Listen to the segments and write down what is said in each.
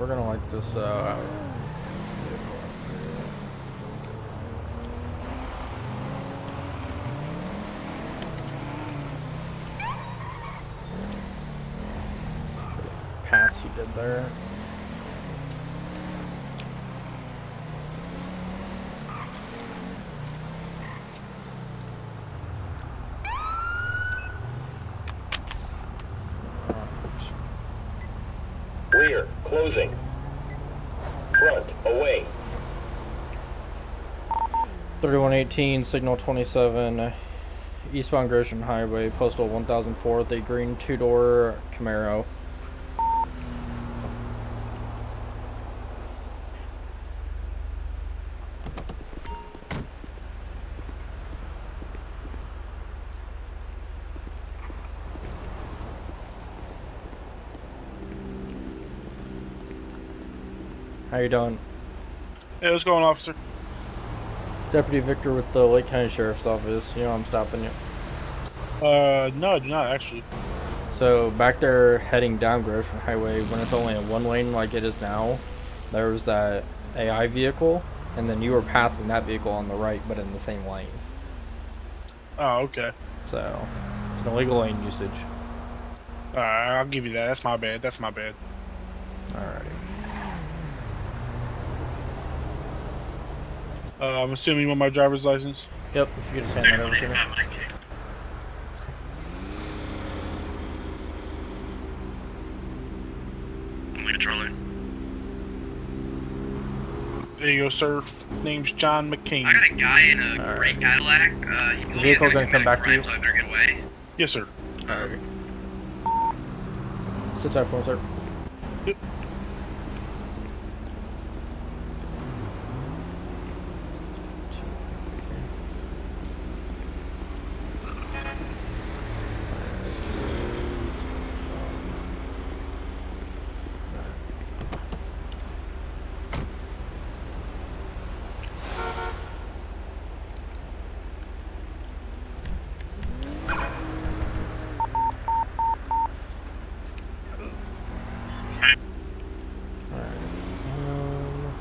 we're gonna like this uh, pass you did there. Rear, closing. Front, away. 3118, signal 27, eastbound Gresham Highway, postal 1004, the green two door Camaro. You doing? Hey, what's going officer? Deputy Victor with the Lake County Sheriff's Office. You know I'm stopping you. Uh, no, I do not actually. So back there heading down Gresham Highway, when it's only a one lane like it is now, there was that AI vehicle, and then you were passing that vehicle on the right, but in the same lane. Oh, okay. So it's an illegal lane usage. Alright, I'll give you that. That's my bad. That's my bad. Alrighty. Uh, I'm assuming you want my driver's license. Yep. If you could just hand that over to me. There you go, sir. Name's John McCain. I got a guy in a Alright. gray Cadillac. Uh, he told me vehicle gonna come back to you? So I better get away. Yes, sir. Alrighty. Sit tight for one, sir. Yep. Um,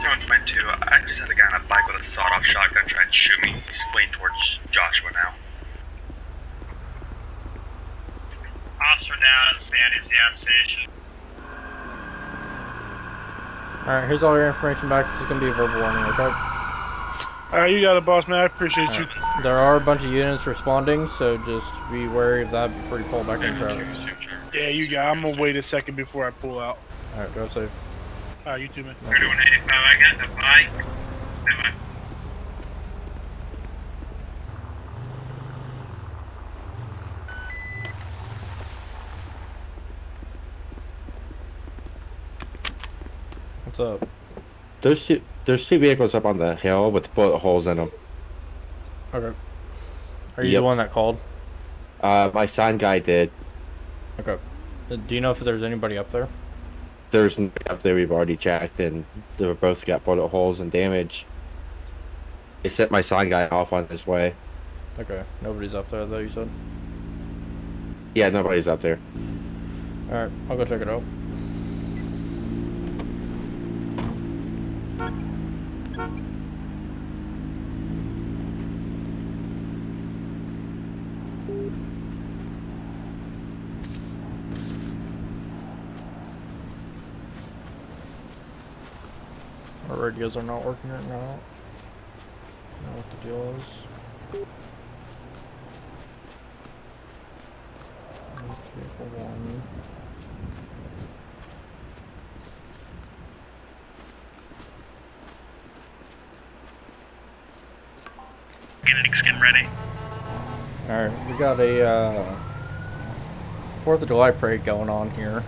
Zero point two. I just had a guy on a bike with a sawed-off shotgun trying to shoot me. He's fleeing towards Joshua now. Officer down at Sandy's gas station. Alright, here's all your information back. This is gonna be a verbal warning, okay? Alright, you got it, boss man. I appreciate you. There are a bunch of units responding, so just be wary of that before you pull back in traffic. Yeah, you got. I'm gonna wait a second before I pull out. Alright, drive safe. Alright, you too, man. We're doing 85. I got the bike. What's up? There's two, there's two vehicles up on the hill with bullet holes in them. Okay. Are you Yep. the one that called? Uh, my sign guy did. Okay. Uh, Do you know if there's anybody up there? There's nobody up there we've already checked, and they were both got bullet holes and damage. They sent my sign guy off on his way. Okay. Nobody's up there though, you said? Yeah, nobody's up there. Alright, I'll go check it out. Our radios are not working right now. Know what the deal is. Vehicle one? Getting skin ready. Alright, we got a uh, 4th of July parade going on here.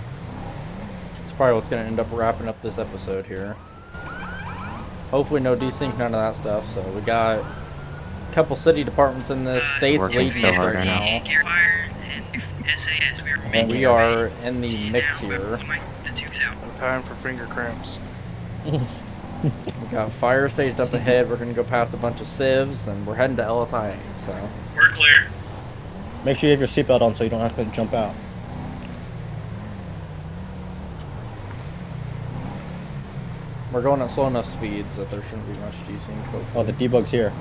It's probably what's going to end up wrapping up this episode here. Hopefully no desync, none of that stuff. So we got a couple city departments in the states Working leading so us hard right right now. And We are And making we are in the mix here. The Duke's out. Time for finger cramps. We got fire staged up ahead. We're going to go past a bunch of sieves, and we're heading to LSI. So We're clear. Make sure you have your seatbelt on so you don't have to jump out. We're going at slow enough speeds that there shouldn't be much desync. Oh, the debug's here.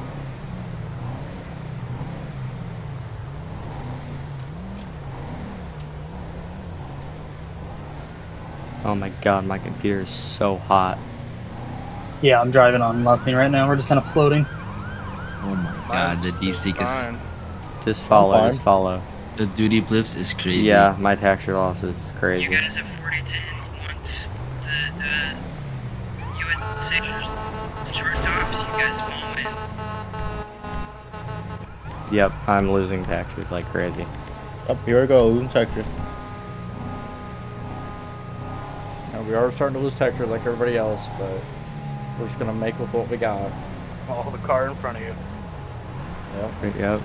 Oh my god, my computer is so hot. Yeah, I'm driving on nothing right now. We're just kind of floating. Oh my god, the desync is Fine. Just follow, just follow. the duty blips is crazy. Yeah, my texture loss is crazy. You guys have 4010 once the, the USA short stops, you guys follow it. Yep, I'm losing textures like crazy. Up here we go, losing texture. Now, we are starting to lose texture like everybody else, but we're just gonna make with what we got. Follow the car in front of you. Yep. Yep,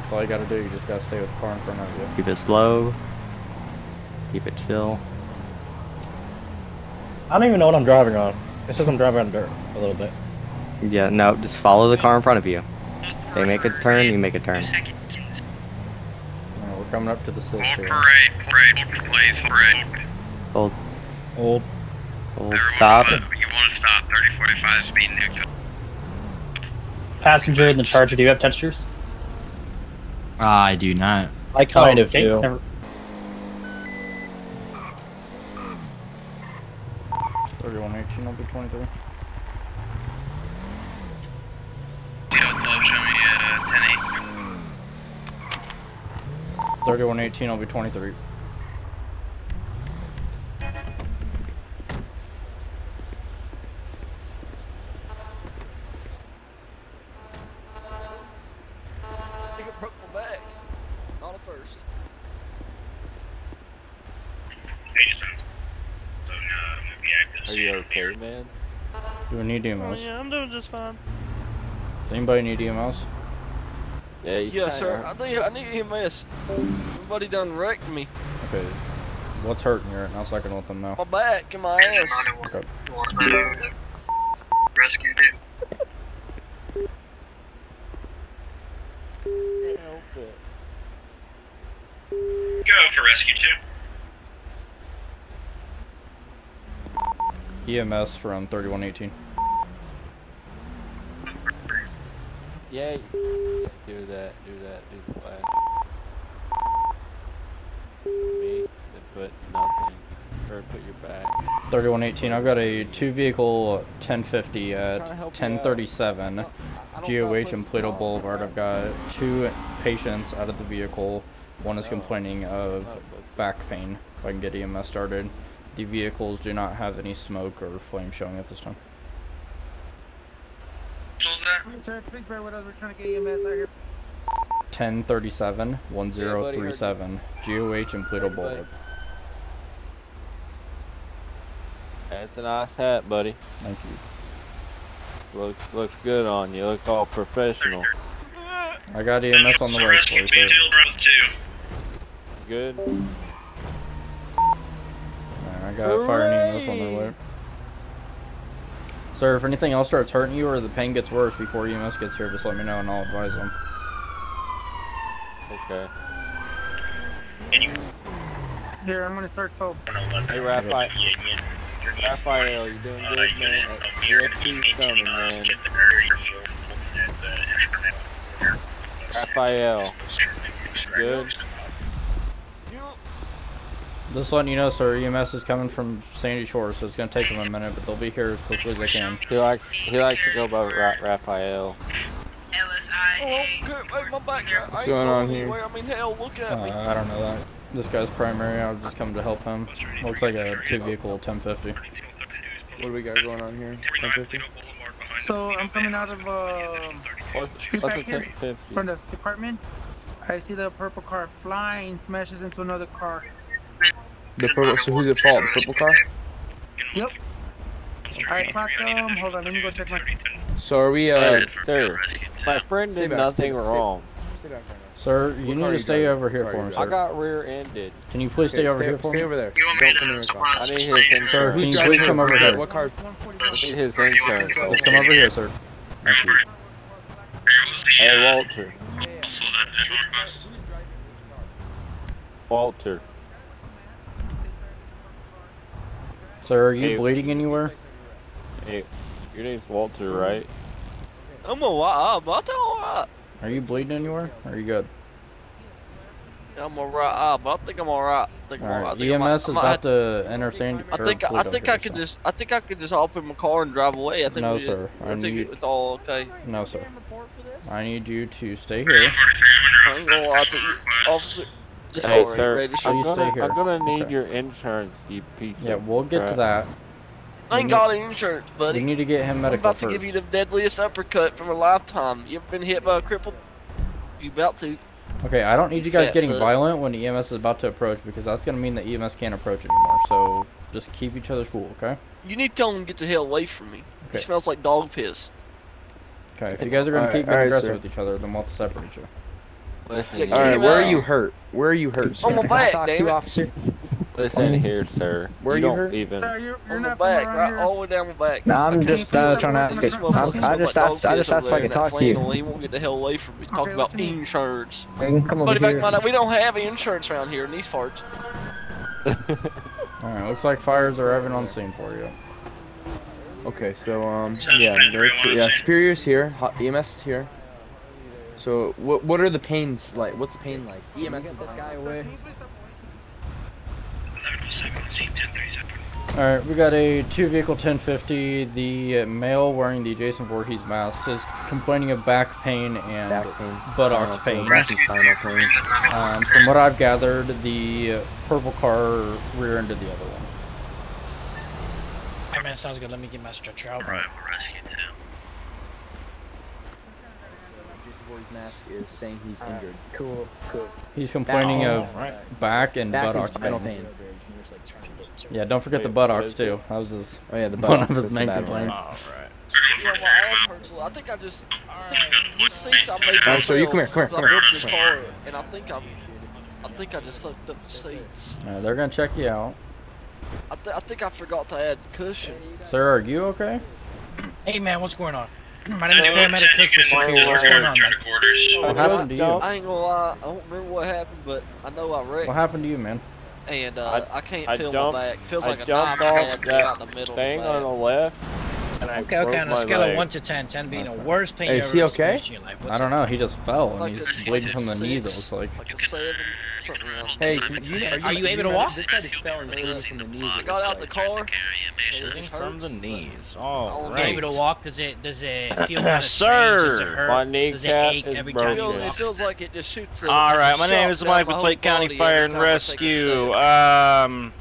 That's all you gotta do. You just gotta stay with the car in front of you. keep it slow. Keep it chill. I don't even know what I'm driving on. It says I'm driving on dirt a little bit. Yeah, no, just follow the car in front of you. They make a turn, you make a turn. Seconds. Alright, we're coming up to the six Hold here. parade, parade, place, parade. Hold, Old. Hold, Everyone, stop. uh, You want to stop 30, 45 speed neutral. Passenger in the Charger, do you have textures? Ah, I do not. I kind Oh, of okay, do. never- Thirty-one eighteen will be twenty-three. Zero club, show me at uh, 10 Thirty-one eighteen will be twenty-three. Are you okay, man? Do we need EMS? Oh, yeah, I'm doing just fine. Does anybody need E EMS? Yeah, he's Yes, sir. kinda- I need, I need EMS. Everybody done wrecked me. Okay. What's hurting you right now so I can let them know? My back and my ass. Okay. Rescued it. Go for rescue two. EMS from thirty-one eighteen. Yeah, do that, do that, do the flag. Me, then put nothing, or put your back. Thirty-one eighteen. I've got a two-vehicle ten fifty Trying to at help ten thirty-seven. Don't GOH got and Plato Boulevard. I've got two patients out of the vehicle. One is complaining of back pain. If I can get EMS started. The vehicles do not have any smoke or flame showing at this time. What was that? Sir, please bear with us. We're trying to get EMS out here. 1037 1037 GOH and Pluto buddy. Boulevard. That's a nice hat, buddy. Thank you. Looks looks good on you. Look all professional. I got EMS on the way for you, sir. Good. Alright, I got fire and EMS on their way. Sir, if anything else starts hurting you or the pain gets worse before EMS gets here, just let me know and I'll advise them. Okay. Here, I'm gonna start to. Hey, Raphael. Raphael, you doing good, man? EFT's coming, man. Raphael. Good. Just letting you know, sir, EMS is coming from Sandy Shores, so it's gonna take them a minute, but they'll be here as quickly as they can. He likes he likes to go by Ra- Raphael. Oh, good. My back. I going on here? I mean, hell, look at Uh, me. I don't know that. This guy's primary, I was just coming to help him. Looks like a two vehicle 1050. What do we got going on here? 1050? So I'm coming out of uh, What's, what's a back here? 1050? from the department. I see the purple car flying, smashes into another car. The purple. So who's at fault? The purple car. Yep. I clocked. Hold on, let me go check my. So are we? Uh, sir, my friend did nothing stay- stay- wrong. stay back right Sir, you What need to stay driving? over here for car me, sir. I got rear-ended. Can you please stay over stay, here for stay me? over there. You want Don't me come to near. I need his Sir, can you please come over here? What car? I need his insurance. Let's come over here, sir. Thank you. Hey, Walter. Walter. Sir, are you Hey. bleeding anywhere? Hey, your name's Walter, right? I'm alright. I'm alright. Are you bleeding anywhere? Or are you good? I'm alright. Uh, I think I'm alright. I think I'm alright. I Alright, think I might- EMS is I might- about to enter San I think I think I could so- just I think I could just hop in my car and drive away. I think No, we, sir. I, I think need- it's all okay. No, sir. I need you to stay here. I ain't gonna lie to you, officer. Just Hey, sir, ready I'm shoot. gonna, here. I'm gonna need Okay. your insurance, you piece Yeah, of we'll get to that. I ain't got any insurance, We buddy. need to get him medical I'm medical about to give you the deadliest uppercut from a lifetime. You ever been hit by a cripple? You about to? Okay, I don't need you guys Fat getting foot. violent when the EMS is about to approach because that's gonna mean that EMS can't approach anymore. So just keep each other's cool, okay? You need to tell him to get the hell away from me. Okay. He smells like dog piss. Okay, if you guys are gonna Alright, keep being alright, aggressive sir. with each other, then we'll have to separate you. Listen, All right, him where are you hurt? Where are you hurt? sir? On my Can I back, talk to officer. listen here, sir. Where you you don't hurt? even. Sir, you're, you're On my not from back, around right here. all the way down my back. No, I'm just uh, trying to ask this it. I'm- I just asked. I just asked if I could there in that talk to you. flannel. He won't get the hell away from me. Talk Okay, about what's your name? insurance. You can come over Buddy, back here. my we don't have insurance around here in these parts. Alright, looks like fires are arriving on scene for you. Okay, so um, yeah, they're, yeah, Superior's here, EMS is here. So what what are the pains like? What's the pain like? EMS is this guy away. Alright, we got a two vehicle 1050. The uh, male wearing the Jason Voorhees mask is complaining of back pain and Back pain. buttocks pain. spinal pain. Um, from what I've gathered, the uh, purple car rear-ended the other one. Hey man, sounds good. Let me get my stretcher out. Alright, we'll rescue Tim. Jason Voorhees mask is saying he's Alright, injured. Cool, cool. He's complaining Oh, of right. back and Back and buttocks spinal pain. pain. Yeah, don't forget the Wait, what buttocks too. That was his Oh yeah, the one of buttocks, his that's main the bad one. complaints. Yeah, my ass hurts a lot. I think I just, I think these seats I made Alright, myself. so you come here, come here, come I here, built this car, and I think I'm, I think I just fucked up the seats. Uh, they're gonna check you out. I, th- I think I forgot to add cushion. Sir, are you okay? Hey man, what's going on? My name is Paramedic Cook for Superior. What's going on. What happened to you? I ain't gonna lie, I don't remember what happened, but I know I wrecked. What happened to you, man? And uh, I, can't I feel jumped- my back. Feels I like a knife jumped off stabbed me out that the middle. thing of the on the left, Okay, okay, broke on a scale leg. of 1 to 10, 10 being the worst pain Hey, you is ever he okay? experienced in your life. I don't know. He just fell and he's bleeding from the a knees. It looks like. Like a seven, something around. Hey, can you, are you, Are you able to walk? This guy just fell and bleeding from the knees. I it got out the car. and it Bleeding from the knees. I All You able to walk? Does it does it feel kind of Sir, strange? Does it hurt? my Does it kneecap is every It time feels, broken. it feels like it just shoots. A, All right, my name is Mike with Lake County Fire and time I take a Rescue. Um,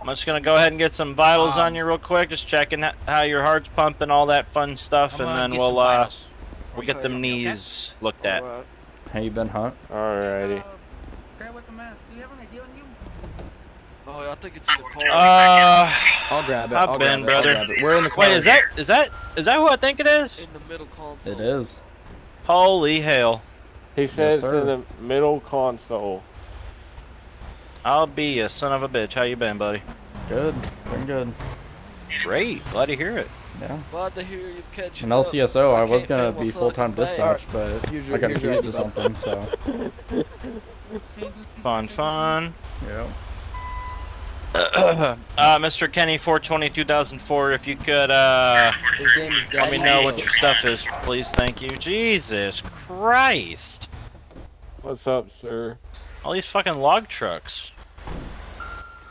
I'm just gonna go ahead and get some vitals Um, on you real quick, just checking how your heart's pumping, all that fun stuff, I'm and then we'll uh we'll get them knees looked at. Alright. How you been, Hunt? Alrighty. Guy with the mask, do you have an idea on you? Oh, I think it's in the car. Uh, I'll grab it. I've I'll been, grab it, I'll brother. grab it. We're in the car. wait, is that is that is that who I think it is? in the middle console. It is. Holy hell! He says sir. in the middle console. I'll be a son of a bitch. How you been, buddy? Good. Been good. Great. Glad to hear it. Yeah. Glad to hear you catch An LCSO, I, was gonna be full-time fucking back. dispatch, but Here's I your- got here's your accused of something, so. Fun, fun. Yeah. uh, Mr. Kenny, 420 2004. If you could uh, His name is let me know what your stuff is, please. Thank you. Jesus Christ! What's up, sir? All these fucking log trucks.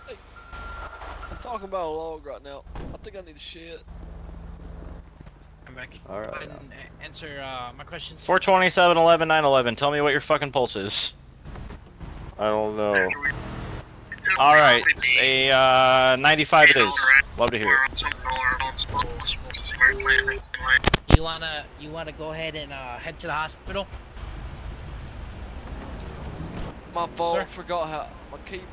I'm talking about a log right now. I think I need a shit. I'm back. All right. Go ahead and answer uh, my questions. 427 11 911. Tell me what your fucking pulse is. I don't know. All right, a uh, 95 it is. Love to hear it. You wanna you wanna go ahead and uh, head to the hospital? My fault. Sir? Forgot how my keyboard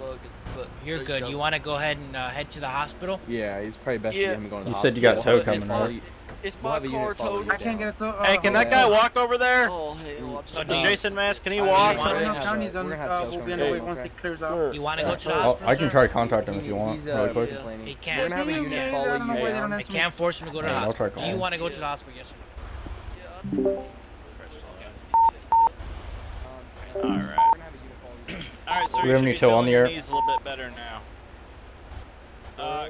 bugging. But You're good. go. You wanna go ahead and uh, head to the hospital? Yeah, he's probably best to Yeah. get him going to You the said you got hospital. tow coming, It's right? Probably- It's We'll my have a unit car follow towed. I can't get it to. Uh, Hey, can that guy walk over there? Oh hell! I Oh, just do The you- Jason mask, can he walk? you wanna- have County's on, we're gonna have uh, tails will be on the way once it clears out. You wanna go to the I'll, hospital? I can try to contact him if you want, really uh, quick. He can't. We're gonna have a unit yeah, I you. why they don't I answer can't force him to go to the Hey, I'll hospital. try Do you want to go to the hospital? Yes or no? All right. All right, sir. Do we have should any tow on the air? Knees a little bit better now. Uh,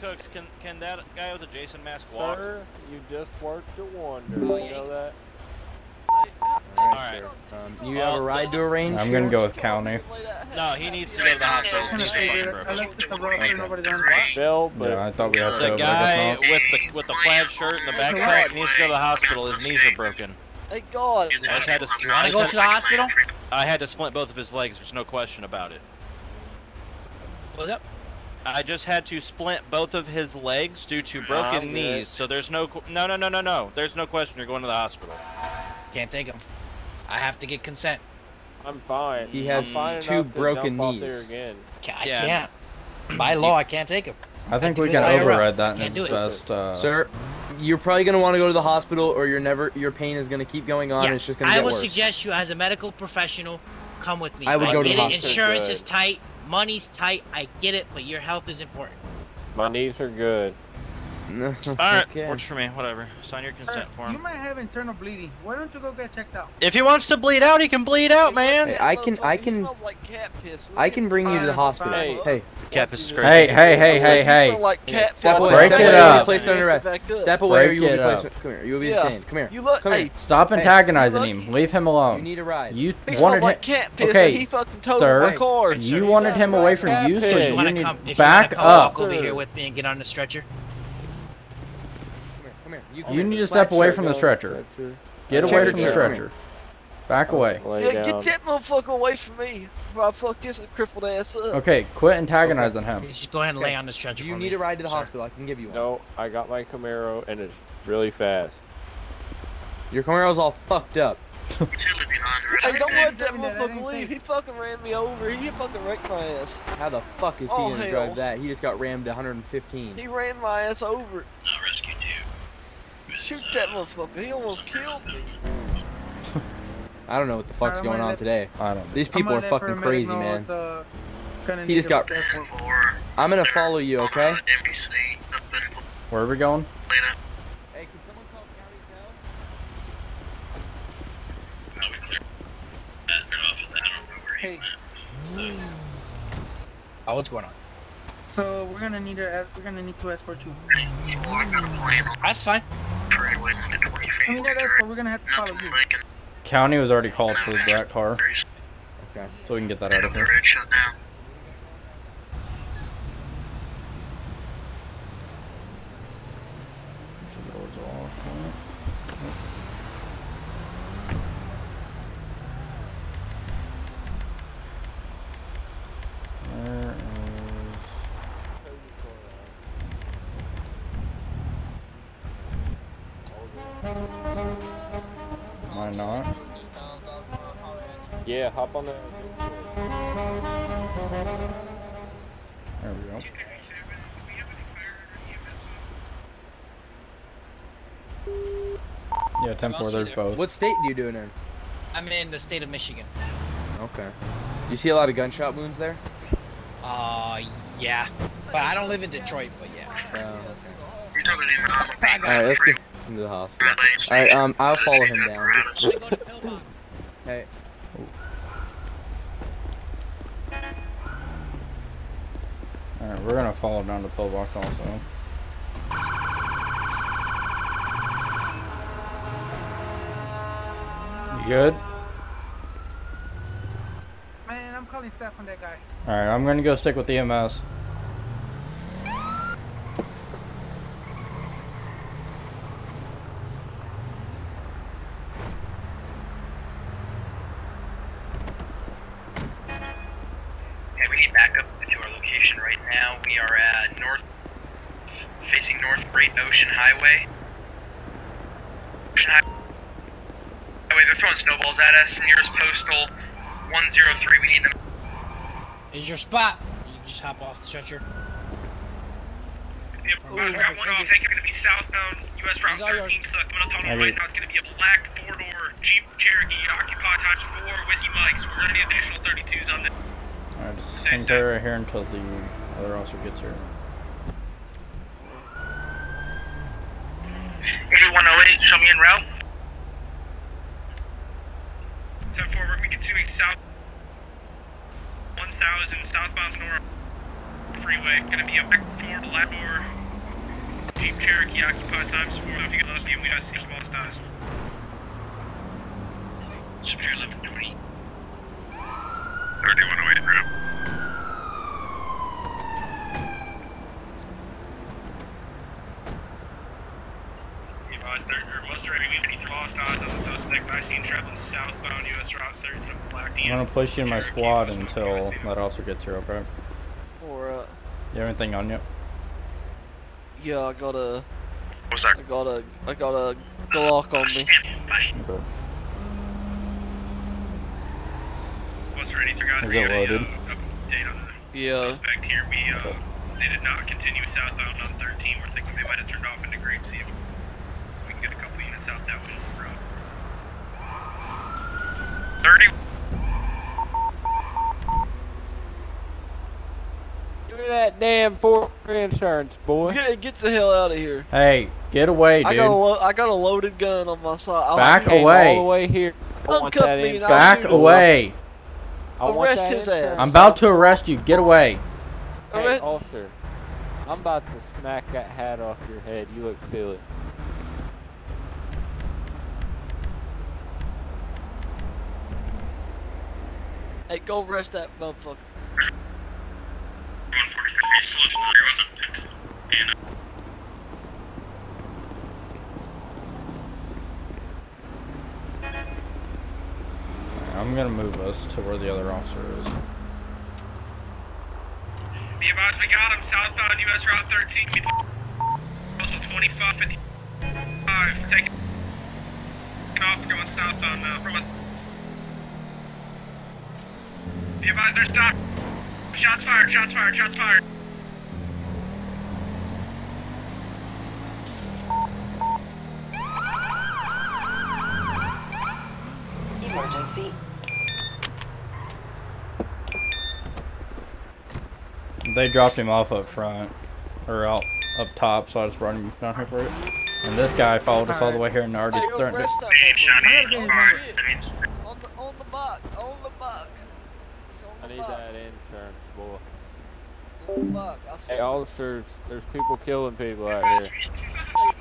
Cooks, can can that guy with the Jason mask walk? Sir, you just worked a wonder. Oh, You know that? Alright. Um, you have a ride to arrange? I'm gonna go with county. No, he needs to go to the hospital. His knees fucking I broken. looked at the road and nobody's on Phil, but Yeah, I thought we had to, The but guy with the with the plaid shirt and the backpack needs to go to the hospital. His knees are broken. Thank God. I just had to. You I wanna just go had- to the hospital? I had to splint both of his legs. There's no question about it. What's up? I just had to splint both of his legs due to broken I'm knees. So there's no no no no no no. There's no question. You're going to the hospital. Can't take him. I have to get consent. I'm fine. He has fine two broken jump off there knees. again. I Yeah. can't. By law, I can't take him. I think we can override that in Can't his do it. best. Uh, Sir, you're probably gonna want to go to the hospital, or you're never. Your pain is gonna keep going on. Yeah, and it's just gonna I get would worse. suggest you, as a medical professional, come with me. I would go to get the it. hospital. Insurance is tight. Money's tight. I get it, but your health is important. My knees are good. All right, Okay. works for me. Whatever. Sign your Sir, consent form. you might have internal bleeding. Why don't you go get checked out? If he wants to bleed out, he can bleed out, man. Hey, I can. I can. Smells like cat piss. I can bring you to the hospital. Hey. Hey, Cap is crazy. hey, hey, Looks hey, like hey! like cat step away. Break step it away. up. You will placed under arrest. Step away, or Break you will it be placed. up. Come here. You will be Yeah. detained. Come here. You look. Come Hey, here. Stop antagonizing look. him. Leave him alone. You need a ride. You he wanted like him. cat piss, Okay, he fucking totaled sir. my car. You wanted him away from you, so you you wanna need come, back you wanna come up. over here with me and get on the stretcher. Come here. Come here. You, You need to step away from the stretcher. Get away from the stretcher. Back away. Yeah, get that motherfucker away from me before I fuck this crippled ass up. Okay, quit antagonizing him. Just go ahead and Okay. lay on the stretcher You for need me. a ride to the sir. hospital. I can give you one. No, I got my Camaro and it's really fast. Your Camaro's all fucked up. Hey, don't let that Driving that, I motherfucker leave. He fucking ran me over. He fucking wrecked my ass. How the fuck is he Oh, gonna hell. drive that? He just got rammed 115. He ran my ass over. Shoot that motherfucker. He almost killed me. I don't know what the fuck's Alright, I'm going on today. I don't. know. These people are fucking crazy, man. uh, He just got- I'm gonna follow you, okay? Where are we going? Hey, can someone call county Hey, Oh, what's going on? So we're gonna need a uh, we're gonna need to escort you. That's fine. I mean not escort. We're gonna have to follow you. County was already called for that car, Okay. so we can get that out of here. Am I not? Yeah, hop on the. There we go. Yeah, 10 4, there's both. What state do you do it in? I'm in the state of Michigan. Okay. You see a lot of gunshot wounds there? Uh, yeah. But I don't live in Detroit, but yeah. Um, I got Alright, let's get him to the hospital. Alright, um, I'll follow him down. Hey. Alright, we're gonna follow down the pillbox also. You good? Man, I'm calling staff on that guy. Alright, I'm gonna go stick with E EMS. Okay, we need backup to our location right now. We are at north, facing north Great Ocean Highway. Ocean Highway. They're throwing snowballs at us. Nearest postal 103. We need them. Is your spot? You can just hop off the stretcher. Yeah, Roger, got one off. It's gonna be southbound US Route These are yours. 13. So the one I on mean- right now is gonna be a black four-door Jeep Cherokee Occupy Times 4 Whiskey Mike's. We're gonna need additional 32s on this. Alright, just hang tight right here until the other officer gets here. 8108, show me en route. 10-4, we're gonna be continuing south. 1000, southbound north. freeway. Gonna be a back left door. Jeep Cherokee occupied times four. If you get lost again, we got six lost eyes. Superior 1120. 31 away to route. Advised there, or was there lost eyes on the suspect I seen traveling southbound US Route 13 Black I'm gonna place you in my squad until that officer gets here, okay? Alright. You have anything on you? Yeah, I got a. What's that? I got a. I got a Glock on me. Okay. Was there anything got Is it loaded? update on the Yeah. suspect here? We, uh, they did not continue southbound on 13. We're thinking they might have turned off into Grape See if we can get a couple units out that way on the road. 30. Give me that damn for insurance, boy. Get, get the hell out of here. Hey, get away, I dude. got a lo- I got a loaded gun on my side. I Back Came away. all the way here. I want Uncuff that me and insurance. I'll Back away. Arrest his insurance. ass. I'm about to arrest you. Get away. Hey, officer, I'm about to smack that hat off your head. You look silly. Hey, go arrest that motherfucker. 143 solution there wasn't. And, I'm gonna move us to where the other officer is. Be advised, we got him southbound US Route 13. We postal 2555. Taking off going southbound uh, from us. Be advised, they're stopped. Shots fired, shots fired, shots fired. Emergency. They dropped him off up front, or out up top, so I just brought him down here for it. And this guy followed us all the way here and already Hey, go threatened it. arrest that Hey, motherfucker. Shawnee, I gotta get his number. On the on the back, on the back. He's on I the need back. that insurance, boy. On the back. I see. Hey, officers, there's people killing people out here. Hey,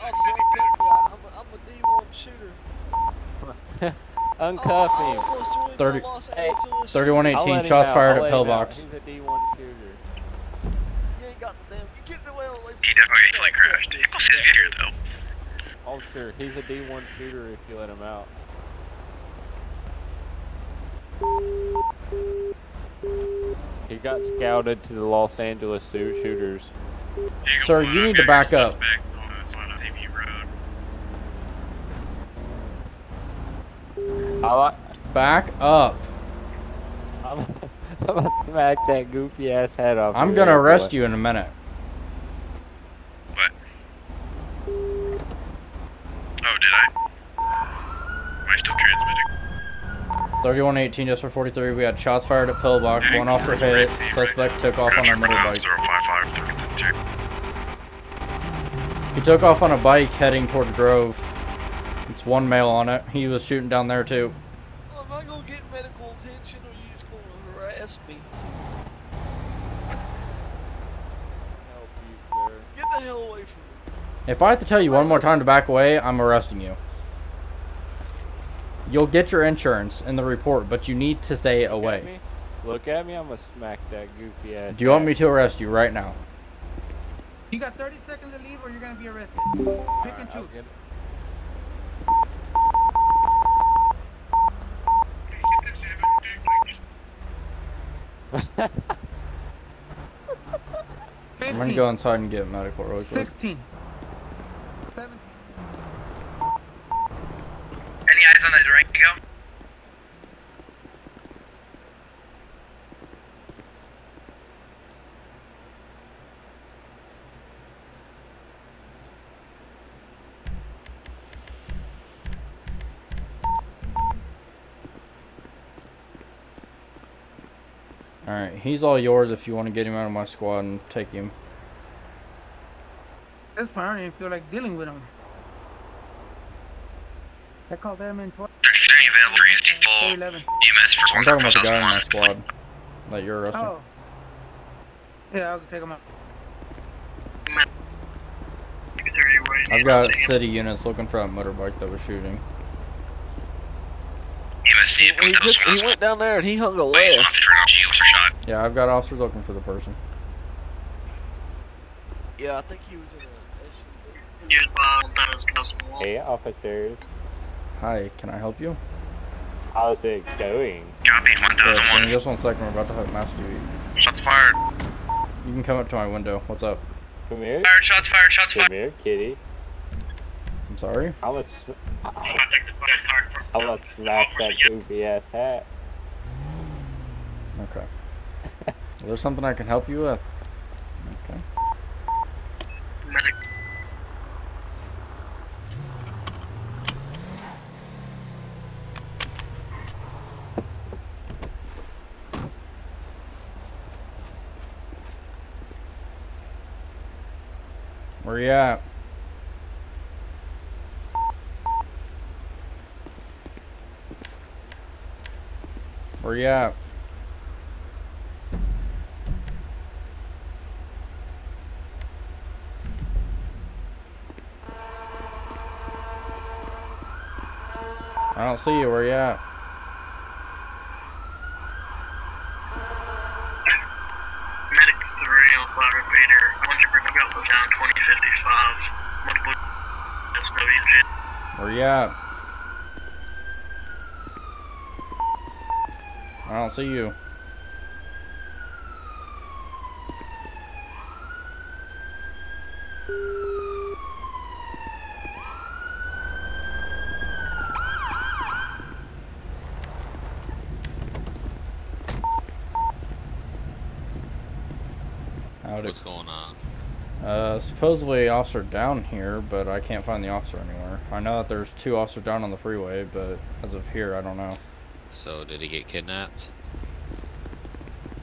officer, don't. I- I'm a, I'm a D1 shooter. Uncuff I him. almost joined the 30 Los Hey, Angeles I'll 3118 shots out, fired I'll at let him out. pillbox. He's a D1 shooter. You ain't got the damn. You get the way away from He definitely flight crashed. It was his here though. Officer, he's a D1 shooter if you let him out. He got scouted to the Los Angeles suit shooters. Sir, you need to back up. I like. Back up. I'm, I'm about to smack that goofy ass head off. I'm gonna head, arrest boy. you in a minute. What? Oh, did I? Am I still transmitting? 3118 just for 43. We had shots fired at pillbox. One off officer hit. Suspect took off on a motorbike. 055 He took off on a bike heading towards Grove. It's one male on it. He was shooting down there too. Am I gonna get medical attention or you just gonna harass me? Help you, sir. Get the hell away from me. If I have to tell you one more time to back away, I'm arresting you. You'll get your insurance in the report, but you need to stay Look at away. me. Look at me. I'm gonna smack that goofy ass. Do you want me to arrest you right now? You got 30 seconds to leave or you're gonna be arrested. Pick and choose. I'm gonna go inside and get medical really quick. 16, Any eyes on that Durango? Alright, he's all yours if you want to get him out of my squad and take him. That's fine. I don't even feel like dealing with him. I called them in 12. 33 available for ESD full 11. EMS for I'm talking about the guy in my squad that you're arresting. Oh. Yeah, I'll take him out. I've got city units looking for that motorbike that was shooting. He, just, he went down there and he hung a left. Yeah, I've got officers looking for the person. Yeah, I think he was in a. Hey, officers. Hi, can I help you? How's it going? Copy, Yeah, give me just one second, we're about to have mass duty. Shots fired. You can come up to my window. What's up? Come here. Fired, shots fired, shots Come here, kitty. I'm sorry? I'm gonna, sm- I'm gonna smack that goofy ass hat. Okay. Is there something I can help you with? Okay. Medic. Where you at? Where you at? I don't see you. Where you at? Medic 3 on Cloud Invader. I want to bring I've down 2055. Multiple SWG. Where you at? I don't see you. What's going on? Uh, supposedly officer down here, but I can't find the officer anywhere. I know that there's two officers down on the freeway, but as of here, I don't know. So, did he get kidnapped?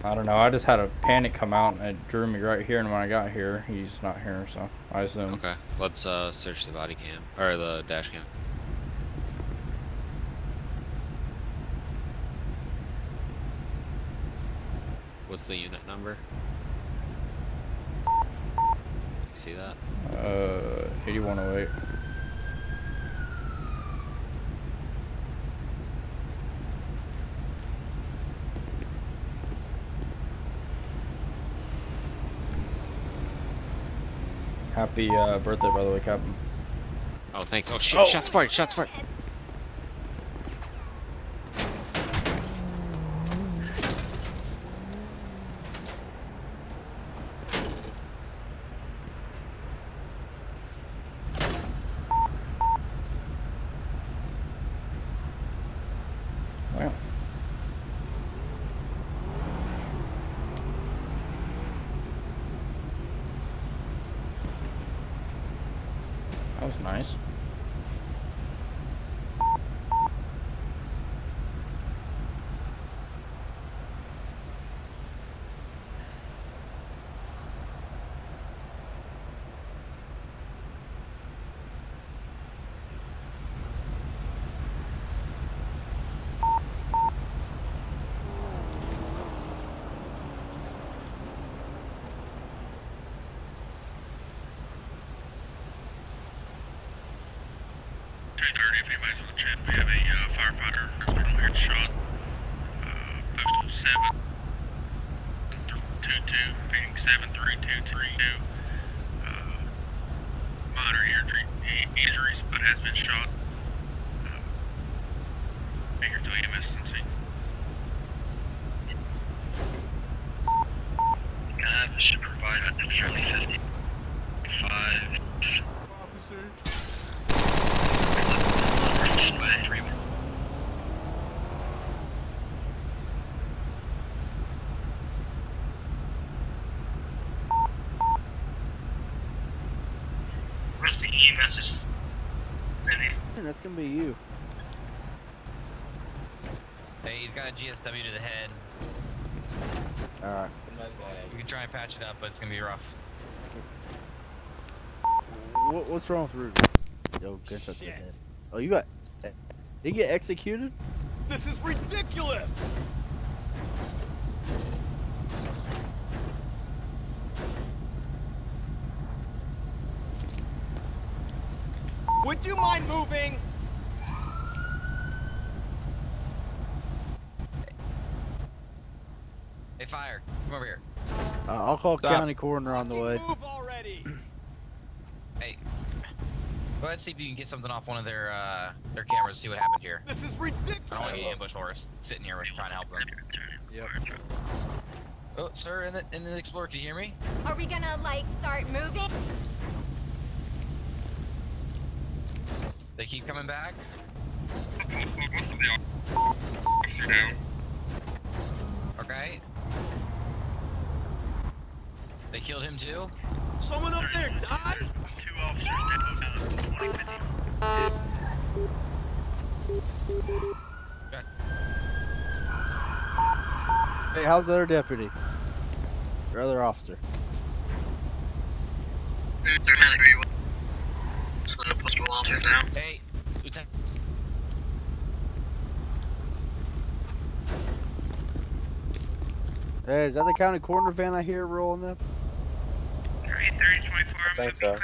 I don't know. I just had a panic come out and it drew me right here, and when I got here, he's not here, so I assume. Okay, let's uh, search the body cam or the dash cam. What's the unit number? You see that? Uh, 8108. Happy uh, birthday, by the way, Captain. Oh, thanks. Oh shit! Oh. Shots fired! Shots fired! That's gonna be you. Hey, he's got a GSW to the head. Alright. We can try and patch it up, but it's gonna be rough. What, what's wrong with Rudy? Yo, gunshot to the head. Oh, you got. Did he get executed? This is ridiculous! Would you mind moving? Hey, fire. Come over here. Uh, I'll call Stop. county coroner on the way. Move already. Hey. Go ahead and see if you can get something off one of their uh, their cameras. See what happened here. This is ridiculous. I don't want to get ambush Horace sitting here trying to help them. Yep. Oh, sir, in the in the Explorer, can you hear me? Are we gonna, like, start moving? They keep coming back. Okay. They killed him too. Someone up there died? Hey, how's the other deputy? Your other officer? Hey, Lieutenant. Hey, is that the county coroner van I hear rolling up? I think so.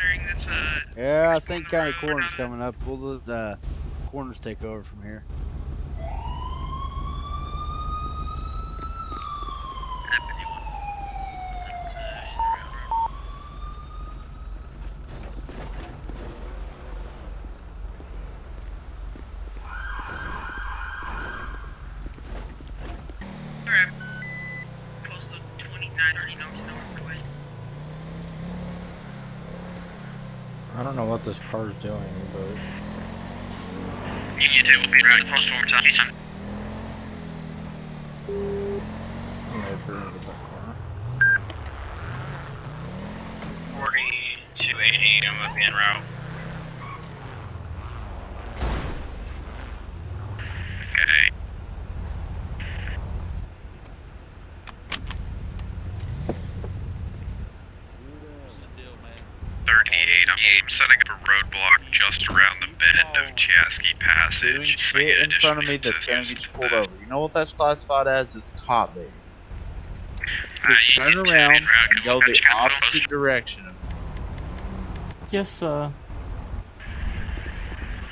Yeah, I think county coroner's coming up. We'll let uh, coroners take over from here. I don't know what this car's doing, but Union 2 will be right close to time. I'm not sure with that car. 4280, I'm gonna be en route. Okay. Thirty-eight. I'm setting up a roadblock just around the bend of Chaskey Passage. Shit in front of me that's gonna get you pulled over. You know what that's classified as? It's cop bait. Just turn around and go the opposite direction. Yes, sir.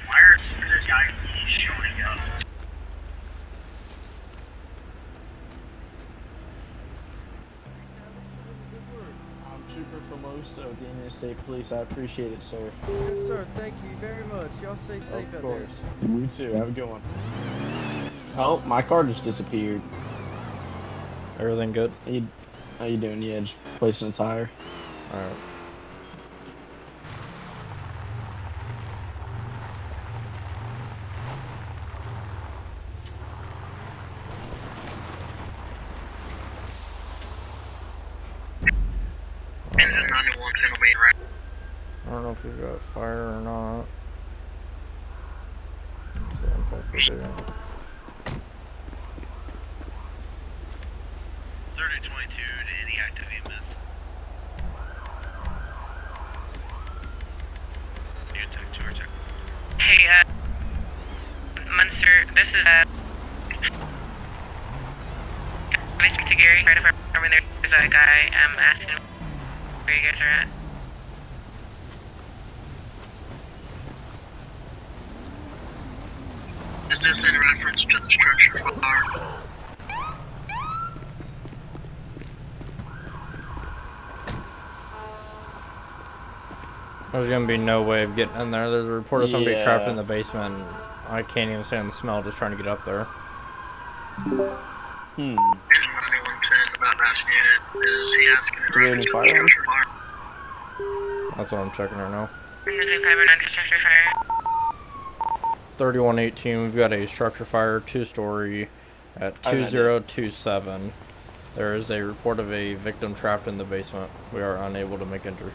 Why are this guy showing up? I'm Trooper Famoso, the Indian State Police. I appreciate it, sir. Yes, sir. Thank you very much. Y'all stay safe Of out course. You too. Have a good one. Oh, my car just disappeared. Everything good? How you, how you doing? Yeah, just placing a tire. Alright. Engine 91, single main right. I don't know if we got fire or not. Do. 3022 to any active EMS. Attack two or attack. Hey, uh, Munster, this is, uh, can I speak to Gary? Right there, there's a guy, um, asking where you guys are at. Is this in reference to the structure fire? There's gonna be no way of getting in there. There's a report of somebody trapped in the basement. I can't even stand the smell just trying to get up there. Hmm. Engine 9110 about asking it. Is he asking in Do we have any fire alarms? structure fire? That's what I'm checking right now. Engine 509 structure fire. 3118, we've got a structure fire, two story at I got it. 2027. There is a report of a victim trapped in the basement. We are unable to make entry.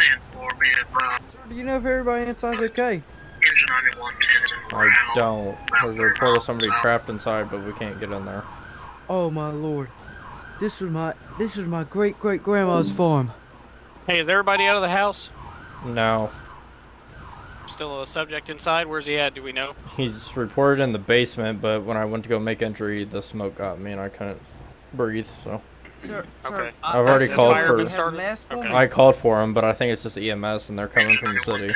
And for me advised. Do you know if everybody inside's okay? Engine 9110 is en I don't. There's a report of somebody trapped inside, but we can't get in there. Oh my lord. This was my this was my great great grandma's farm. Hey, is everybody out of the house? No. still a subject inside? Where's he at? Do we know? He's reported in the basement, but when I went to go make entry, the smoke got me and I couldn't breathe. So Sir, sir, Okay. I've already Has called for. been started? mask for me? I called for him, but I think it's just EMS and they're coming from the city.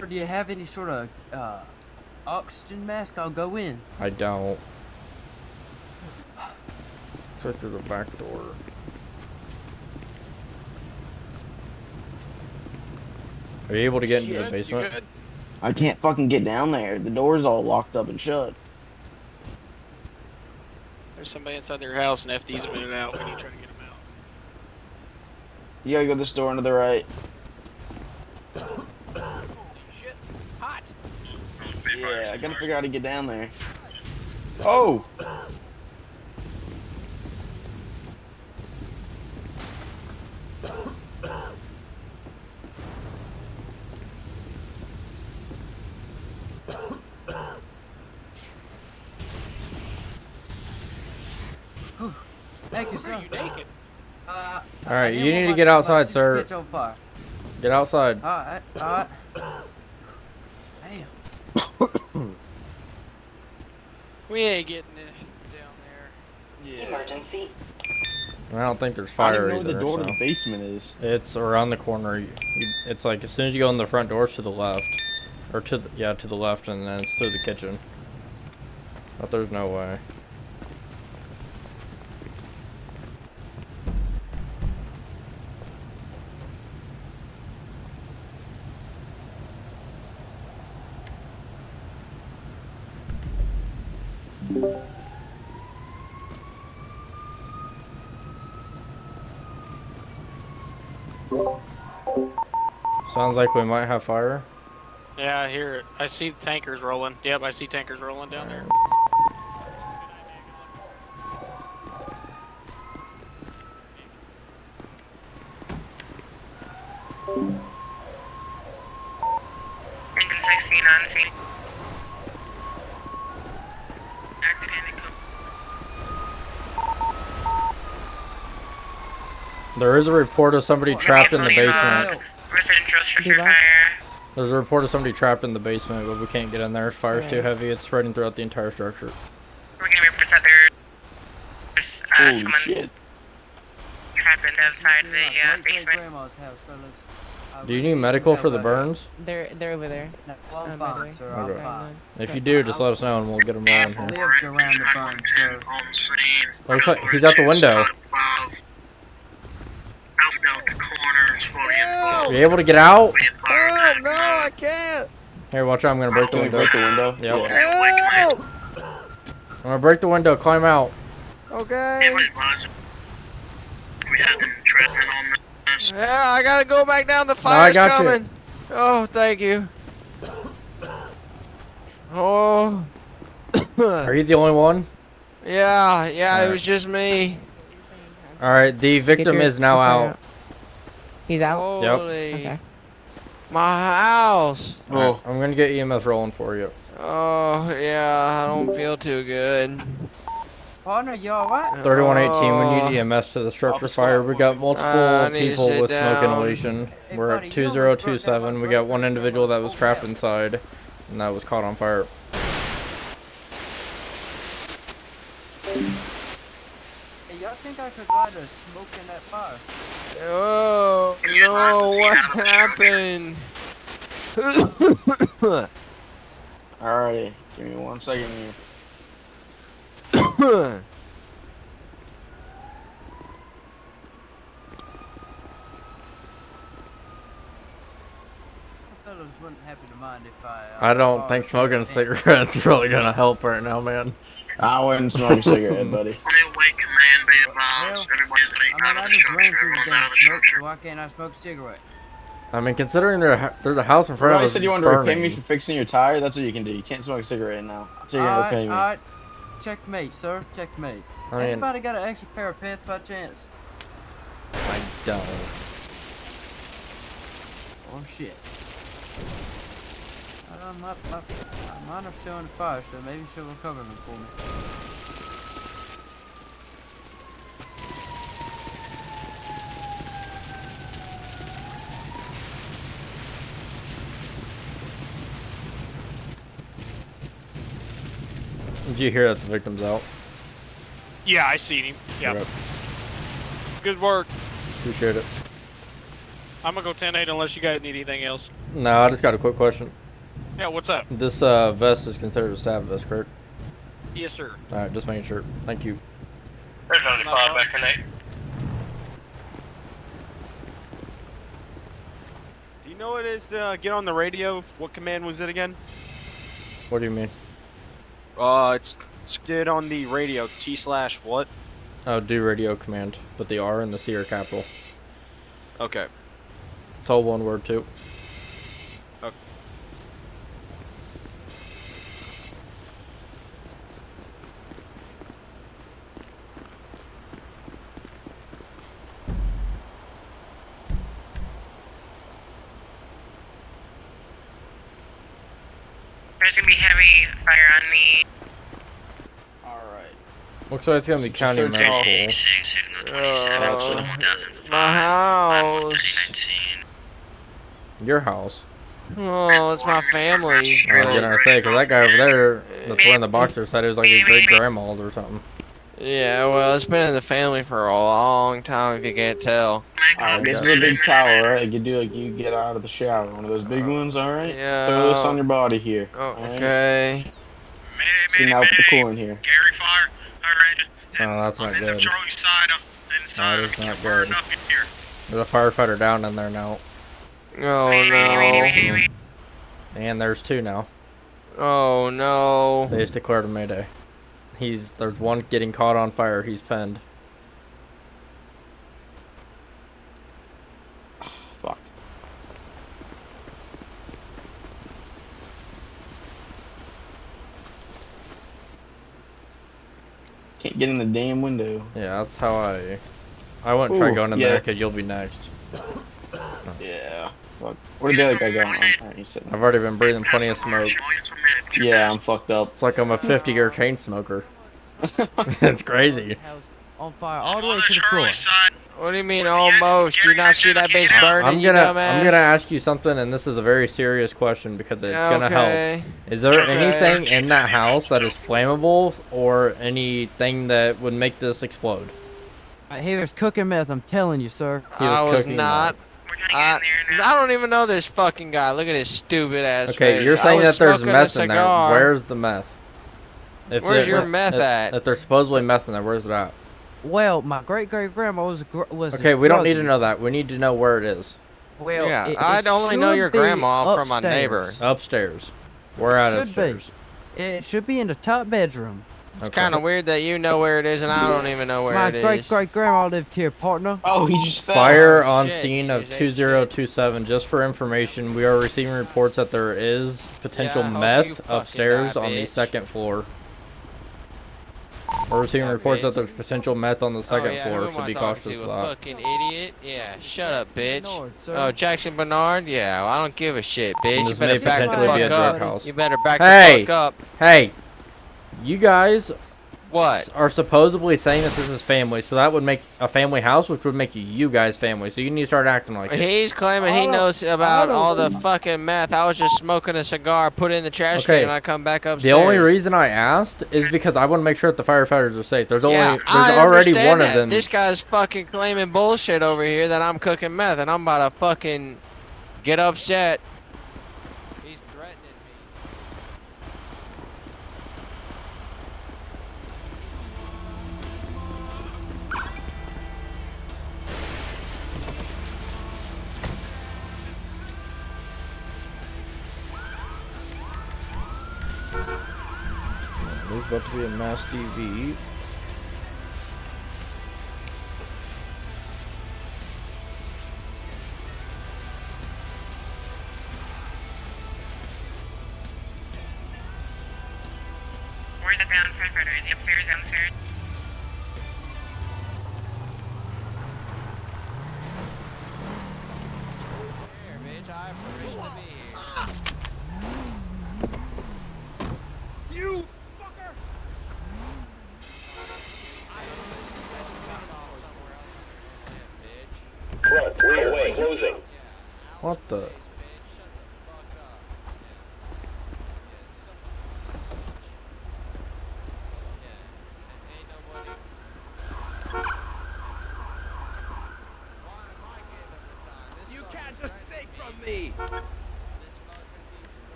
Or do you have any sort of uh, oxygen mask? I'll go in. I don't. It's right through the back door. Are you able to get into the basement? I can't fucking get down there. The door's all locked up and shut. There's somebody inside their house and FD's been out. We need to try to get him out. You gotta go this door on to the right. Shit. Hot. Yeah, I gotta figure out how to get down there. Oh! Thank you, Why sir. are you naked? Uh, All right, I you need to get outside, sir. Catch on fire. Get outside. Alright, alright. Damn. We ain't getting it down there. Emergency. I don't think there's I fire don't know either. where the door so. to the basement is. It's around the corner. You, you, it's like as soon as you go in the front doors to the left, or to the, yeah to the left, and then it's through the kitchen. But there's no way. Sounds like we might have fire. Yeah, I hear it. I see tankers rolling. Yep, I see tankers rolling down there. Lincoln 16 on scene. Accident code. There is a report of somebody trapped in the basement. Residential structure fire. There's a report of somebody trapped in the basement, but we can't get in there. Fire's too heavy. It's spreading throughout the entire structure. We're gonna represent their. Uh, Holy someone shit. trapped inside the uh, basement. Grandma's house, fellas. Do you need medical for the burns? They're they're over there. No, well, I'm Um, by the fine, way. sir. I'm Okay. If you do, just let us know and we'll get them him rolling I here. he's out the burn, sir. Looks like he's out the window. Are you able to get out? Oh, no, I can't! Here, watch out. I'm gonna break the window. break the window? Yep. Help! I'm gonna break the window. Climb out. Okay. Yeah, I gotta go back down. The fire's fire's got you. coming. Oh, thank you. Oh. Are you the only one? Yeah, yeah, it was just me. All right. The victim is now your out. Out. He's out. Yep. Holy. Okay. My house. Alright, I'm gonna get EMS rolling for you. Oh, yeah, I don't feel too good. Partner, you alright? 3118, uh, we Oh. need EMS to the structure fire. We got multiple I need to people sit with smoke inhalation. Hey, We're buddy, at you know what's broke 2027. We got one individual that was trapped inside, and that was caught on fire. Hey, y'all think I could light a smoke in that fire? Oh, no, what happened? Alrighty, give me one second here. Fellas wouldn't happy to mind if I. Uh, don't think smoking a ink. cigarette's really gonna help right now, man. I wouldn't smoke a cigarette, buddy. Well, I mean, I just ran through the damn smoke, so why can't I smoke a cigarette? I mean, considering there ha- there's a house in front Remember of I us said you wanted to repay me for fixing your tire? That's what you can do. You can't smoke a cigarette now. So you're gonna Alright, repay me. alright. Checkmate, sir. Checkmate. I mean- Anybody got an extra pair of pants by chance? I don't. Oh shit. I'm up, up. I'm on still on fire, so maybe she'll recover them for me. Did you hear that the victim's out? Yeah, I seen him. Yeah. Right. Good work. Appreciate it. I'm gonna go 10-8 unless you guys need anything else. No, I just got a quick question. Yeah, what's up? This uh, vest is considered a stab vest, correct? Yes, sir. Alright, just making sure. Thank you. There's 95 back in eight. Do you know what it is to uh, get on the radio? What command was it again? What do you mean? Uh, it's, it's get on the radio. It's T slash what? Oh, do radio command, but the R and the C are capital. Okay. It's all one word too. There's gonna be heavy fire on me. Looks like it's gonna be county Search medical. Uh, my house. Your house. Oh, it's my family. I was gonna say, cause that guy over there that's wearing the boxer said it was like his great grandma's or something. Yeah, well, it's been in the family for a long time. If you can't tell. Alright, this is a big tower, right? You do like you get out of the shower. One of those big uh, ones, alright? Yeah. Throw this on your body here. alright? Okay. See now put the coolant here. Oh, that's not good. That is not good. There's a firefighter down in there now. Oh no. And there's two now. Oh no. They just declared a mayday. He's there's one getting caught on fire. He's pinned. Fuck. Can't get in the damn window. Yeah, that's how I. I wouldn't try going in yeah. there because you'll be next. Yeah. Fuck. Where did the other guy go? Oh, alright, he's sitting. I've already been breathing plenty of smoke. Yeah, I'm fucked up. It's like I'm a 50 year chain smoker. it's crazy. On fire all the way to the floor. What do you mean almost? Do you not see that base burning, I'm gonna dumbass? I'm gonna ask you something, and this is a very serious question because it's gonna help. Is there Okay. anything in that house that is flammable or anything that would make this explode? Right here is cooking meth, I'm telling you, sir. He was I was cooking not. I, I don't even know this fucking guy. Look at his stupid ass Okay, face. you're saying that there's meth in there. Where's the meth? If Where's there- your meth if, at? If there's supposedly meth in there, where's it at? Well, my great great grandma was gr- was. Okay, we don't need to know that. We need to know where it is. Well, Yeah, it, I'd it only know your be grandma from my neighbor. Upstairs. We're out Should upstairs. be. It should be in the top bedroom. It's kind of weird that you know where it is and I don't even know where it is. my it great is. great grandma lived here, partner. Oh, he just Fire Oh, on shit, scene of just ate 2027. Just for information, we are receiving reports that there is potential Yeah, I hope you meth upstairs die, on the second floor. We're receiving Yeah, reports that there's potential meth on the oh, second oh, yeah, floor, so be cautious of that. fucking idiot? Yeah, shut up, bitch. Bernard. Oh, Jackson Bernard? Yeah, well, I don't give a shit, bitch. You This better may back the potentially fuck be a drug up. house. You better back Hey! the fuck up. Hey, you guys What? are supposedly saying that this is family, so that would make a family house, which would make you guys family. So you need to start acting like it. He's claiming he knows about all the fucking meth. I was just smoking a cigar, put it in the trash Okay. can, and I come back upstairs. The only reason I asked is because I want to make sure that the firefighters are safe. There's only yeah, there's I already one that. of them. This guy's fucking claiming bullshit over here that I'm cooking meth, and I'm about to fucking get upset. Be a mass DV.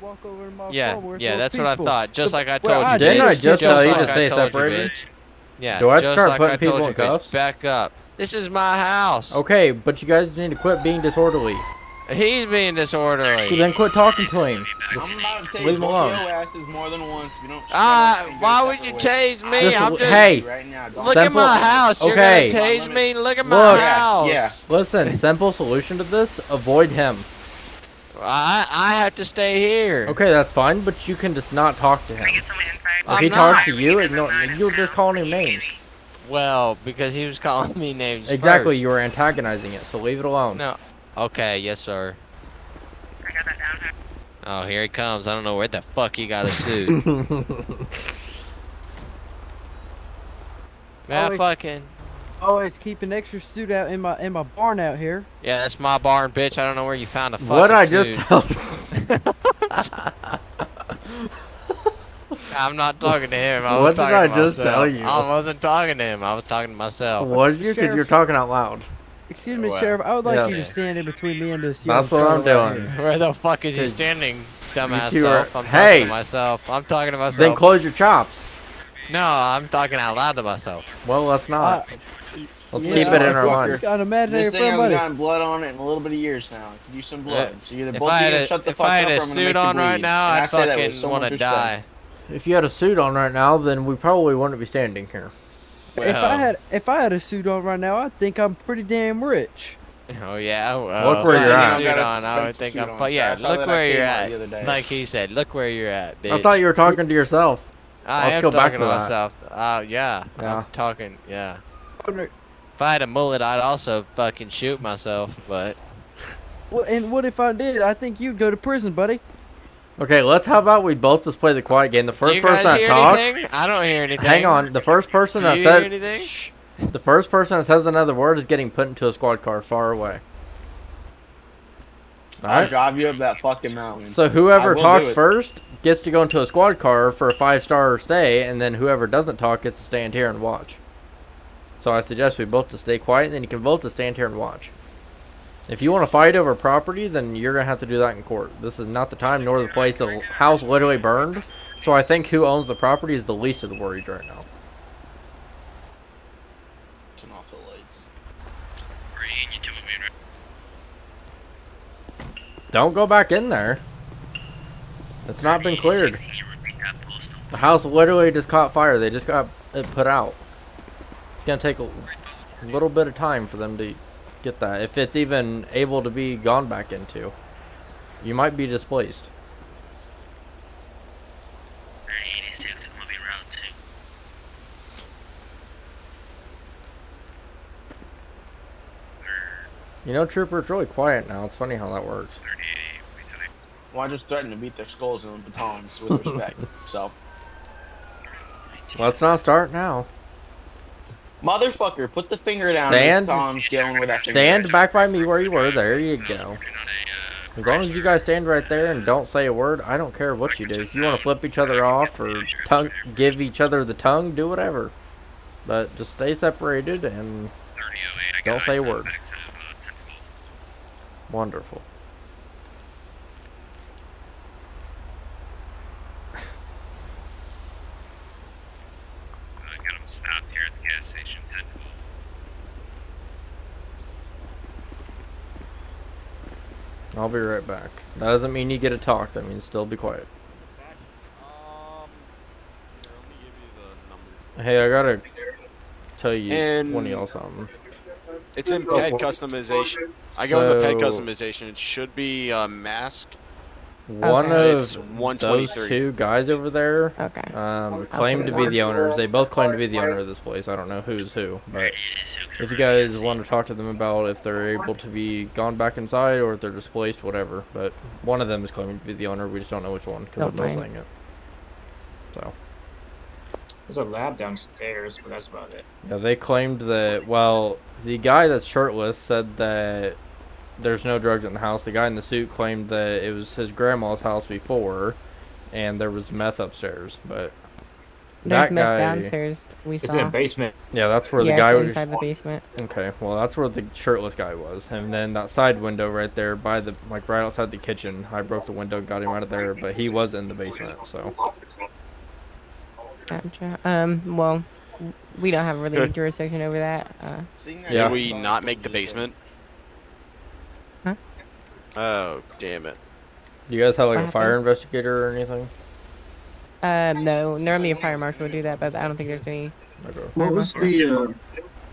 Walk over to my Yeah, farm yeah, more that's what I thought. Just The- like I where told you. Didn't bitch. I just tell you to stay told you, separated? Yeah. Do I have to just start like putting I people told in you, bitch. cuffs? Back up. This is my house. Okay, but you guys need to quit being disorderly. He's being disorderly. So then quit talking to him. Just I'm about to leave him alone. more than once. If you don't. shut Ah, up and go why would you separate ways. tase me? Just I'm just. hey, right now. Don't- Look at my house. You're okay. gonna tase me. Look at my Look. house. Yeah. Listen, simple solution to this: avoid him. I I have to stay here. Okay, that's fine, but you can just not talk to him. If he talks to you, ignore, you're just calling him names. Well, because he was calling me names. Exactly, first. you were antagonizing it, so leave it alone. No. Okay. Yes, sir. Oh, here he comes. I don't know where the fuck he got a suit. Man, I Always- fucking. Always keep an extra suit out in my in my barn out here. Yeah, that's my barn, bitch. I don't know where you found a fucking What I just suit. tell you? I'm not talking to him. I was did I just myself. tell you? I wasn't talking to him. I was talking to myself. What did you? Because you're Sheriff- talking out loud. Excuse me, Well, Sheriff. I would like you to stand in between me and this. That's young what I'm right doing. here. Where the fuck is he standing, dumbass two are- self? I'm Hey! talking to myself. I'm talking to myself. Then close your chops. No, I'm talking out loud to myself. Well, let's not. Uh, Let's Yeah, keep it in our Fucker. mind. Got an imaginary This thing friend, hasn't buddy. gotten blood on it in a little bit of years now. Use some blood. So either If both I of had you a, shut the if fuck I had up, or a I'm gonna suit on right now, And I I'd say fucking so want to die. If you had a suit on right now, then we probably wouldn't be standing here. If I had if I had a suit on right now, I think I'm pretty damn rich. Oh yeah. Well, Look where you're at. Suit Got a on, I would suspensive think I'm. on, But yeah, look where you're at. the other day. Like he said, look where you're at. Bitch. I thought you were talking to yourself. I Let's am go back talking to myself. Uh, yeah. Yeah. I'm talking. Yeah. If I had a mullet, I'd also fucking shoot myself. But Well, and what if I did? I think you'd go to prison, buddy. Okay, let's. How about we both just play the quiet game? The do first you person that talks. anything? I don't hear anything. Hang on. The first person Do that you said. anything? Shh. The first person that says another word is getting put into a squad car far away. I'll drive you up that fucking mountain. So whoever talks first gets to go into a squad car for a five star stay, and then whoever doesn't talk gets to stand here and watch. So I suggest we both to stay quiet, and then you can vote to stand here and watch. If you want to fight over property, then you're gonna have to do that in court. This is not the time nor the place. The house literally burned, so I think who owns the property is the least of the worries right now. Turn off the lights. Don't go back in there. It's not been cleared. The house literally just caught fire. They just got it put out. It's gonna take a little bit of time for them to get that. If it's even able to be gone back into. You might be displaced. You know, Trooper, it's really quiet now. It's funny how that works. Well, I just threatened to beat their skulls in with batons with respect. so, Let's not start now. Motherfucker, put the finger down. Stand- Tom's going where that finger Stand back by me where you were. There you go. As long as you guys stand right there and don't say a word, I don't care what you do. If you want to flip each other off or tongue, give each other the tongue, do whatever. But just stay separated and don't say a word. Wonderful. I got him stopped here at the gas station. 10 I'll be right back. That doesn't mean you get to talk. That means still be quiet. Hey, I gotta tell you And- one of y'all something. It's in ped customization. I go in the ped So- customization. It should be a mask. One It's of 123. those two guys over there Okay. um, claim to be the owners. They both claim to be the owner of this place. I don't know who's who, but if you guys want to talk to them about if they're able to be gone back inside or if they're displaced, whatever. But one of them is claiming to be the owner. We just don't know which one because Don't oh, they're saying it. So There's a lab downstairs, but that's about it. yeah, they claimed that. Well, the guy that's shirtless said that there's no drugs in the house. The guy in the suit claimed that it was his grandma's house before, and there was meth upstairs. But There's that meth guy, downstairs. We It's saw. in the basement. Yeah, that's where yeah, the guy it's was. inside the basement. Okay, well that's where the shirtless guy was, and then that side window right there by the like right outside the kitchen. I broke the window, got him out of there, but he was in the basement. So Gotcha. Um. Well, we don't have really jurisdiction over that. Uh. Yeah. Can we not make the basement? Huh? Oh, damn it. Do you guys have like What a fire investigator or anything? Um. No. Normally a fire marshal would do that, but I don't think there's any. Okay. What was the uh,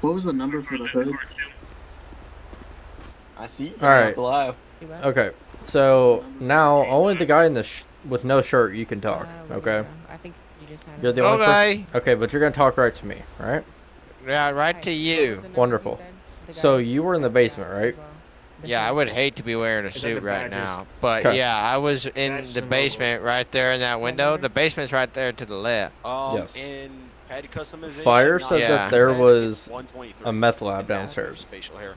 what was the number for the hood? I see. All right. Alive. Okay. So now only the guy in the sh- with no shirt you can talk. Okay. I think you just had. You're the only Okay. person. Okay, but you're gonna talk right to me, right? Yeah, right to you. Wonderful. So you were in the basement, right? Yeah, I would hate to be wearing a Is suit right badges? now. But 'Kay. yeah, I was in That's the the basement right there in that window. The basement's right there to the left. Um, Yes. In ped customization. Fire not said Yeah. that there was a meth lab downstairs. Facial hair.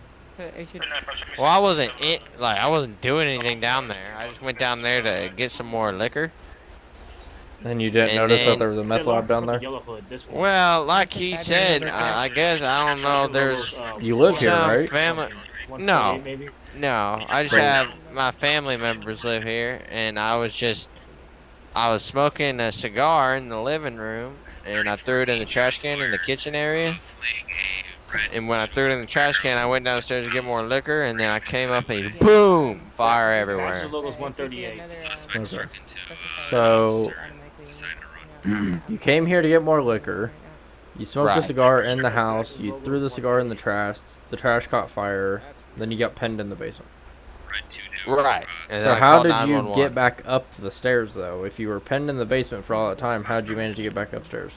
Well, I wasn't in, like I wasn't doing anything down there. I just went down there to get some more liquor. And you didn't And notice that there was a meth lab down there? Yellow hood, this one. Well, like he said, I, I guess I don't know. There's You live here, right? family. 148 No, maybe? no. I just Right. have my family members live here, and I was just I was smoking a cigar in the living room, and I threw it in the trash can in the kitchen area. And when I threw it in the trash can, I went downstairs to get more liquor, and then I came up and boom, fire everywhere. Master logo's 138. Okay. Uh, so you came here to get more liquor. You smoked a cigar in the house. You threw the cigar in the trash. The trash caught fire. Then you got pinned in the basement. Right. And So how did you get back up the stairs though? If you were pinned in the basement for all that time, how did you manage to get back upstairs?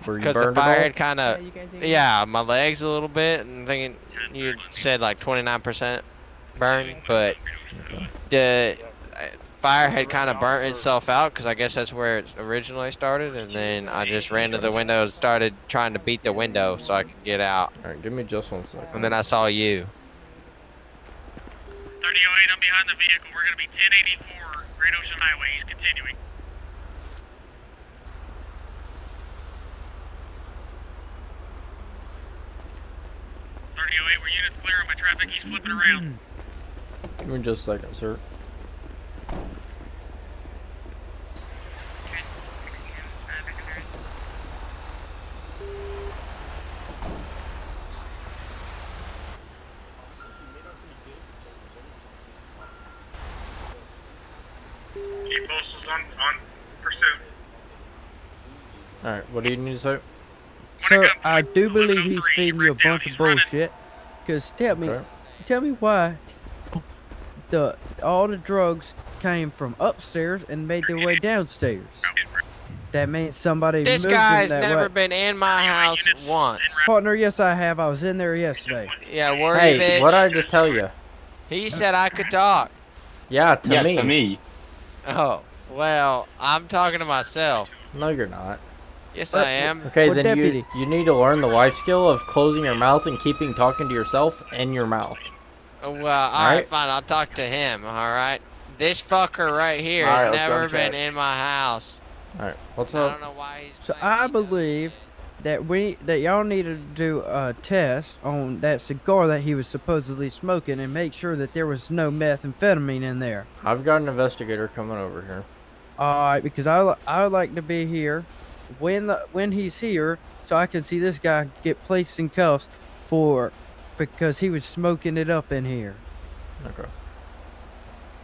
Because the fire had kind of, yeah, my legs a little bit. and thinking you said like 29% burn, but the uh, fire had kind of burnt itself out because I guess that's where it originally started. And then I just ran to the window and started trying to beat the window so I could get out. All right, give me just one second. And then I saw you. 3008, I'm behind the vehicle. We're going to be 1084 Great Ocean Highway. He's continuing. Thirty-eight, oh were units clear on my traffic? He's flipping around. Give me just a second, sir. Keep postals on, on pursuit. All right, what do you need to say? Sir, I do believe he's feeding you a bunch of bullshit. Cause tell me, Okay. tell me why the all the drugs came from upstairs and made their way downstairs. That means somebody This moved guy's them that never way. been in my house once. Partner, yes I have. I was in there yesterday. Yeah, worry, Hey, bitch. what I just tell you? He said I could talk. Yeah, to yeah, me. to me. Oh, well, I'm talking to myself. No, you're not. Yes, I am. Okay, What then deputy? you you need to learn the life skill of closing your mouth and keeping talking to yourself in your mouth. Oh, Well, alright, fine. I'll talk to him, alright? This fucker right here All has right, never been in my house. All right, what's I up? don't know why he's. So I believe that we that y'all need to do a test on that cigar that he was supposedly smoking and make sure that there was no methamphetamine in there. I've got an investigator coming over here. All right, because I I would like to be here when the when he's here, so I can see this guy get placed in cuffs for because he was smoking it up in here. Okay.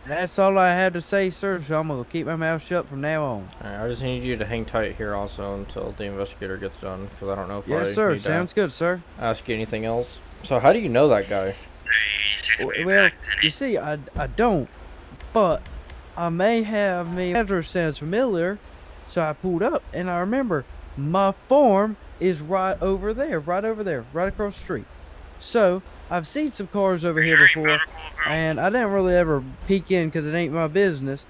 That's all I have to say, sir. So I'm gonna keep my mouth shut from now on. All right, I just need you to hang tight here also until the investigator gets done, because I don't know if I Yes, sir. need to Sounds good, sir. ask you anything else. So how do you know that guy? Well, you see, I, I don't, but I may have me address sounds familiar, so I pulled up and I remember my farm is right over there, right over there, right across the street. So I've seen some cars over here before, and I didn't really ever peek in because it ain't my business.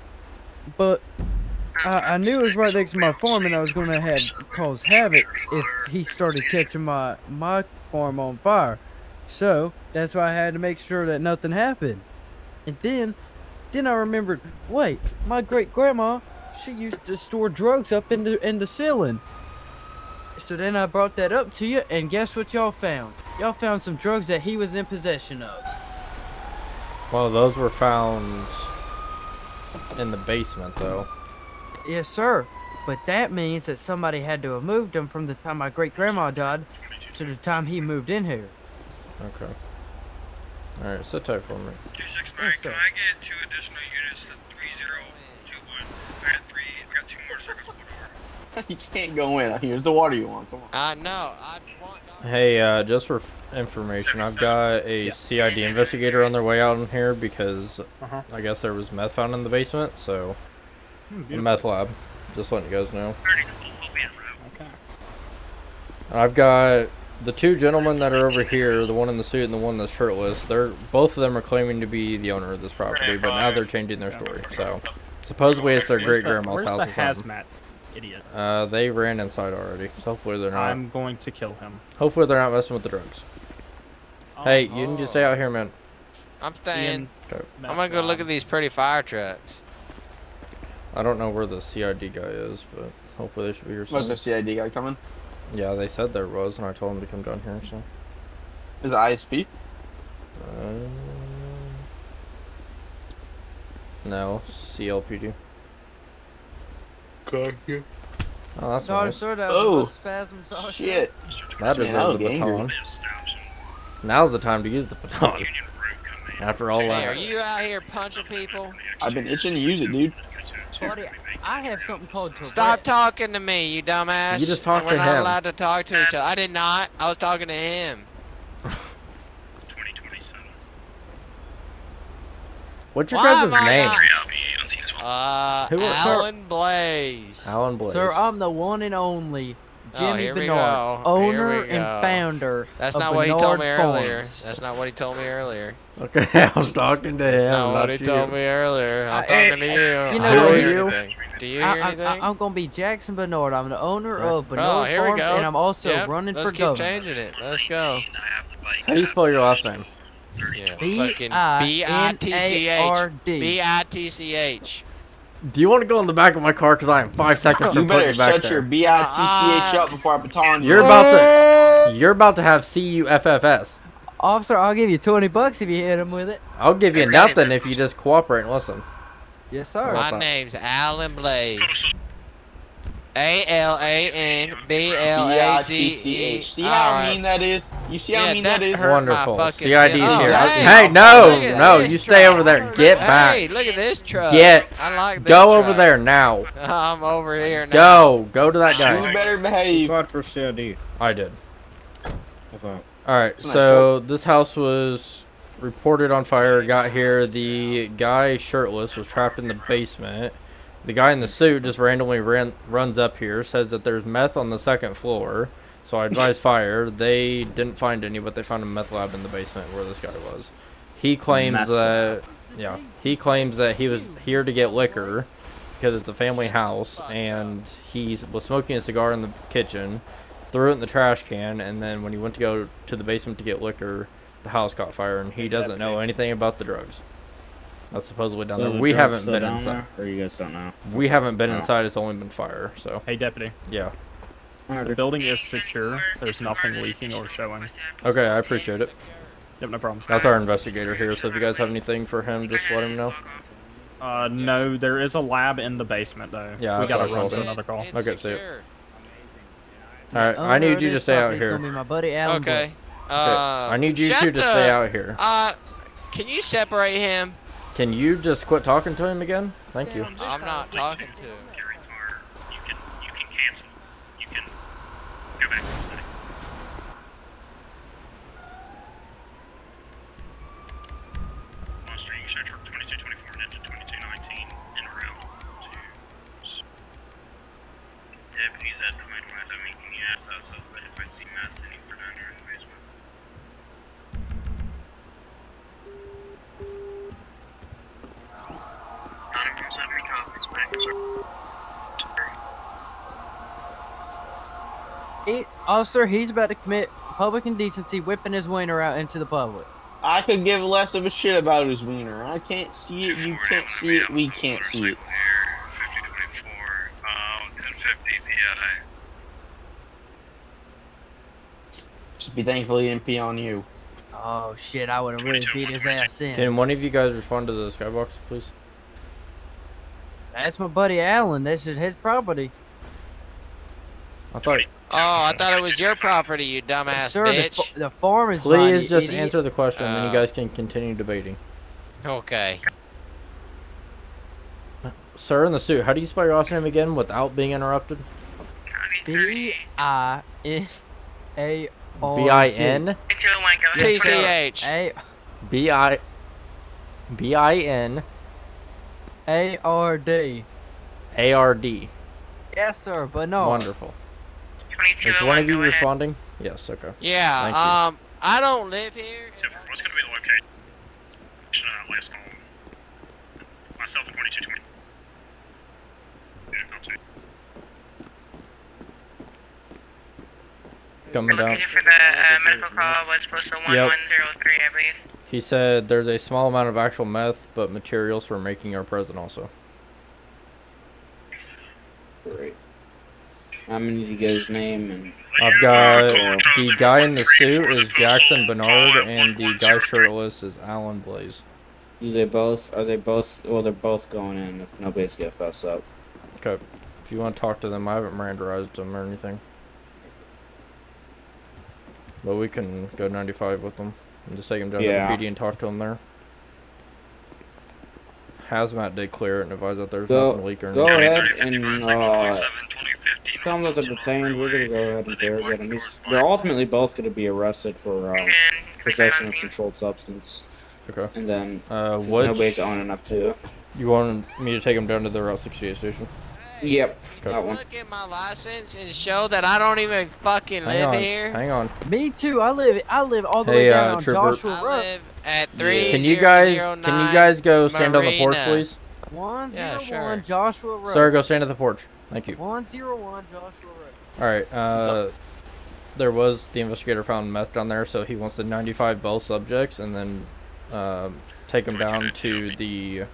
But I, I knew it was right next to my farm, and I was going to have cause havoc if he started catching my my farm on fire. So that's why I had to make sure that nothing happened. And then, then I remembered, wait, my great grandma, she used to store drugs up in the in the ceiling. So then I brought that up to you, and guess what y'all found? Y'all found some drugs that he was in possession of. Well, those were found in the basement, though. Yes, sir. But that means that somebody had to have moved them from the time my great grandma died to the time he moved in here. Okay. Alright, sit tight for me. Yes, sir. Can I get two additional units to 3021? I got three, I got two more circles pulled over. you can't go in. Here's the water you want. Come on. I know. I want. Hey, uh, just for f- information, I've got a CID investigator on their way out in here because Uh-huh. I guess there was meth found in the basement, so Hmm, the meth lab. Just letting you guys know. Okay. I've got the two gentlemen that are over here, the one in the suit and the one that's shirtless. They're both of them are claiming to be the owner of this property, but now they're changing their story. So supposedly it's their Where's great the- grandma's where's house the or something. hazmat idiot? Uh, they ran inside already. So hopefully they're not. I'm going to kill him. Hopefully they're not messing with the drugs. hey, you can just stay out here, man. I'm staying. Okay. I'm gonna go look at these pretty fire trucks. I don't know where the CID guy is, but hopefully they should be here soon. Was soon. there CID guy coming? Yeah, they said there was, and I told him to come down here. So. Is it ISP? Uh, no, CLPD. Gotcha. Oh, that's Sorry, nice. sir, oh, that was Oh, a spasm. Sorry. Shit. That Man, deserves was a baton. angry. Now's the time to use the baton. After all Hey, that. are you out here punching people? I've been itching to use it, dude. Buddy, I have something called Tourette. Stop talking to me, you dumbass. You just talked We're to not him. allowed to talk to each other. I did not. I was talking to him. What's your Why guys' name? Uh, Who are- sir- Alan Blaze. Alan Blaze. Sir, I'm the one and only Oh, Jimmy here we Bernard, go. Here owner we and founder That's of not what he told me earlier. Farms. That's not what he told me earlier. Okay, I'm talking to him. That's not what he you. told me earlier. I'm Uh, talking to you. you know don't you? anything. Do you hear I, anything? I, am gonna be Jackson Bernard. I'm the owner Right. of oh, Bernard here we Farms, go. and I'm also Yep, running let's for keep changing it. Let's go. How do you spell your last name? Yeah. B Fucking I B I N T A C R H. D. B I T C H. Do you want to go in the back of my car? Because I am five seconds You from better putting you back shut your B-I-T-C-H Uh, up before I baton you. You're about to. You're about to have C U F F S. Officer, I'll give you 20 bucks if you hit him with it. I'll give you nothing if you just cooperate and listen. Yes, sir. My name's Alan Blaze. A L A N B L A Z E. B-I-T-C-H. See how Alright. mean that is? You see how Yeah, mean that that is? Wonderful. fucking CID's feelings. here. Oh, hey, hey, no, no, this you stay truck. over there. Get Hey, back. Hey, look at this truck. Get. I like this Go over there now. I'm over here now. Go. Go to that guy. You better behave. God for CID. I did. All right. It's nice So this house was reported on fire. Got here. The guy shirtless was trapped in the basement. The guy in the suit just randomly ran, runs up here, says that there's meth on the second floor. So I advise fire. They didn't find any, but they found a meth lab in the basement where this guy was. He claims Meth that yeah, he claims that he was here to get liquor because it's a family house, and he was smoking a cigar in the kitchen, threw it in the trash can, and then when he went to go to the basement to get liquor, the house caught fire, and he doesn't know anything about the drugs. That's supposedly down So there. the We haven't been inside. there, or you guys don't know? We haven't been Oh. inside. It's only been fire. So Hey, deputy. yeah. The building is secure. There's nothing leaking or showing. Okay, I appreciate it. Yep, no problem. That's our investigator here. So if you guys have anything for him, just let him know. Uh, no, there is a lab in the basement though. Yeah, we gotta I run to another call. It's Okay, see it. All right, I need you to stay out here. gonna my buddy Alan Okay. Boyd. Uh, I need you two to stay out here. Uh, can you separate him? Can you just quit talking to him again? Thank you. I'm not talking to him. You can you can cancel. You can go back to the city. Monster, you should truck 2224 into 2219 en route to. Deputies at point wise, I'm making the ass out, so but if I see meth anywhere down there in the basement. Nine from seven copies, back, sir. He, officer, he's about to commit public indecency, whipping his wiener out into the public. I could give less of a shit about his wiener. I can't see it, you can't see it, we can't see it. 1050 PI. Just be thankful he didn't pee on you. Oh shit, I would have really beat his ass in. Can one of you guys respond to the skybox, please? That's my buddy Alan. This is his property. I thought. Oh, I thought it was your property, you dumbass Sir, the, bitch. fa- the farm is mine, Please you just idiot. answer the question, and Uh, you guys can continue debating. Okay. Sir in the suit, how do you spell your last name again without being interrupted? B I N A R B I N TCH. A B I B I N A R D. A R D. Yes, sir, but no. Wonderful. Is one of you responding? Yes. Okay. Yeah, Thank you. um, I don't live here. What's going to be the location? Uh, last call. Myself 2220. Yeah, I'll. Coming down. The Location for the uh, medical call was postal Yep. 1103, I believe. He said there's a small amount of actual meth, but materials for making are present also. Great. I'm gonna need you guys' name and. I've got the guy in the suit is Jackson Bernard, and the guy shirtless is Alan Blaze. Do they both? Are they both? Well, they're both going in. If nobody's gonna fuss up. Okay. If you want to talk to them, I haven't randomized them or anything. But we can go 95 with them. And just take them down Yeah. to the PD and talk to them there. Hazmat did clear it and advise that there's Go, nothing leaking. go ahead and uh, tell them that they're detained. We're gonna go ahead and interrogate them. He's, they're ultimately both gonna be arrested for uh, possession of controlled substance. Okay. And then Uh, what? nobody's owning up to. You want me to take them down to the Route 68 station? Yep. Okay. That one. Look at my license and show that I don't even fucking Hang live on. here. Hang on. Me too. I live. I live all the Hey, way uh, down on Trooper. Joshua I Road. live at three. Can you guys can you guys go stand on the porch, please? One zero Yeah, one. Joshua Road. Sir, go stand at the porch. Thank you. One zero one Joshua Road. All right. Uh, there was the investigator found meth down there, so he wants the 95 both subjects, and then um, take them down to the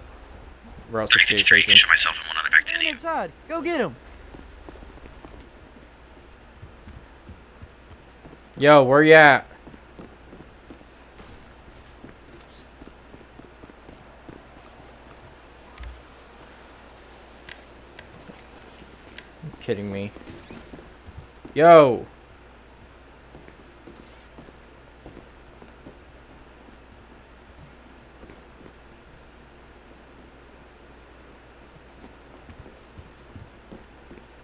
Route 68 station. myself and one other back Get inside. Go get him. Yo, where you at? You kidding me? Yo.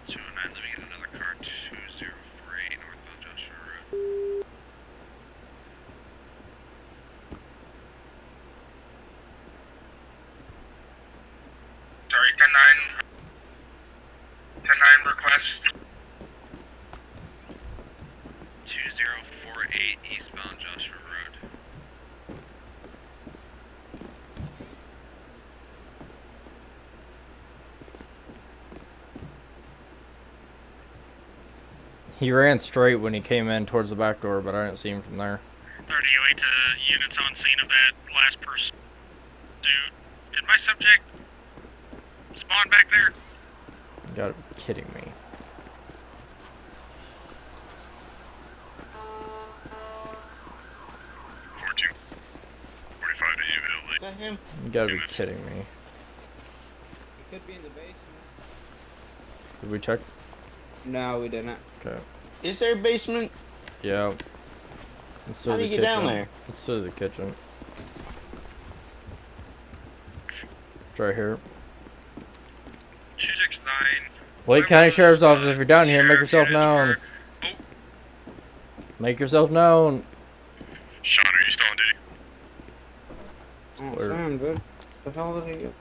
Two oh nine, let me get another car. Two zero four eight northbound Joshua Road. Sorry, ten nine. Ten nine request. Two zero four eight eastbound Joshua Road. He ran straight when he came in towards the back door, but I didn't see him from there. 3008 to uh, units on scene of that last person. Dude, did my subject spawn back there? You gotta be kidding me. He could be in the basement. Did we check? No, we didn't. Okay. Is there a basement? Yeah. Let's do How do you get down there? Let's do the kitchen. It's right here. Two six nine. Lake County Sheriff's Office, if you're down here, make yourself known. Make yourself known. Sean, are you still on duty? Oh, Clear. Sam, dude. The hell did he get?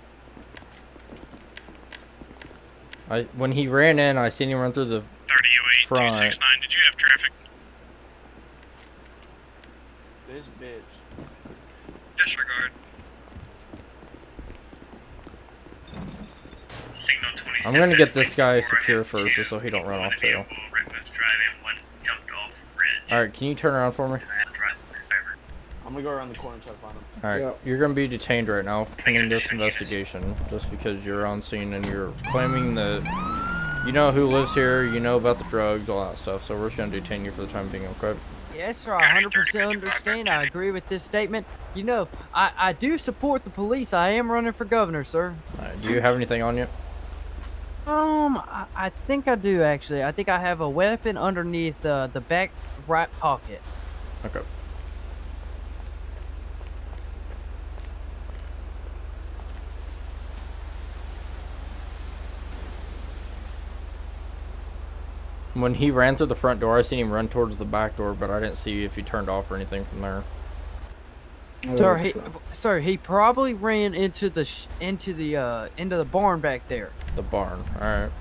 I when he ran in, I seen him run through the 3008 front. 269. Did you have traffic? This bitch. Disregard. I'm gonna get this guy secure first, just so he don't run off too. Request drive in Alright, can you turn around for me? I'm gonna go around the corner and try to find him. Alright, Yep. you're gonna be detained right now pending this investigation just because you're on scene and you're claiming that you know who lives here, you know about the drugs, all that stuff, so we're just gonna detain you for the time being, okay? Yes, sir. I 100% understand. I agree with this statement. You know, I, I do support the police. I am running for governor, sir. Alright, do you have anything on you? Um, I, I think I do actually. I think I have a weapon underneath the the back right pocket. Okay. When he ran through the front door, I seen him run towards the back door, but I didn't see if he turned off or anything from there. Sir, he, sir, he probably ran into the sh into the uh into the barn back there. The barn. All right.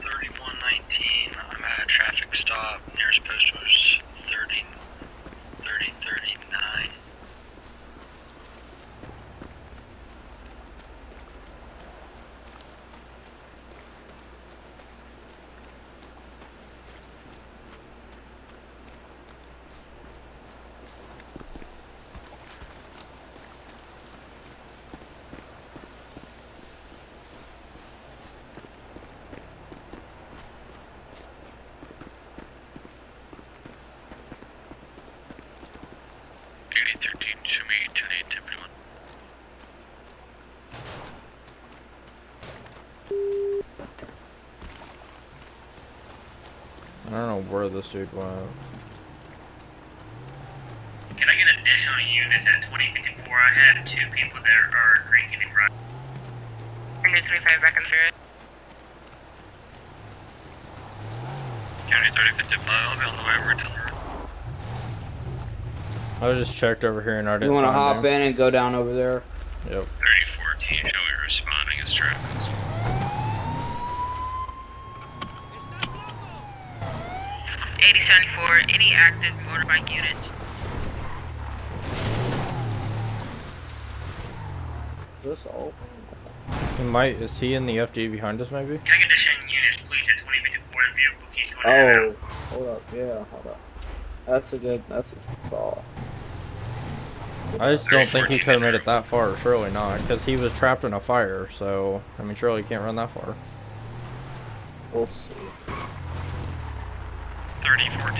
Thirty-one nineteen. I'm at a traffic stop. Nearest post was 30, 30, 39. Duty 13, show me 10 Deputy 1. I don't know where this dude went. Can I get additional units at 2054? I have two people that are drinking and driving. Bring your 25 back on through it. County 3055, I'll be on the way over to the I just checked over here and I You want to hop him. in and go down over there? Yep. 3014, show me responding as traffic. Eighty seventy four. Any active motorbike units? Is this all? He might. Is he in the FD behind us? Maybe. Can I get additional units, please, at 2054? The vehicle keeps going in out. Oh, hold up. Yeah, hold up. That's a good. That's a call. I just don't think he could have made it that far. Surely not, because he was trapped in a fire. So I mean, surely he can't run that far. We'll see.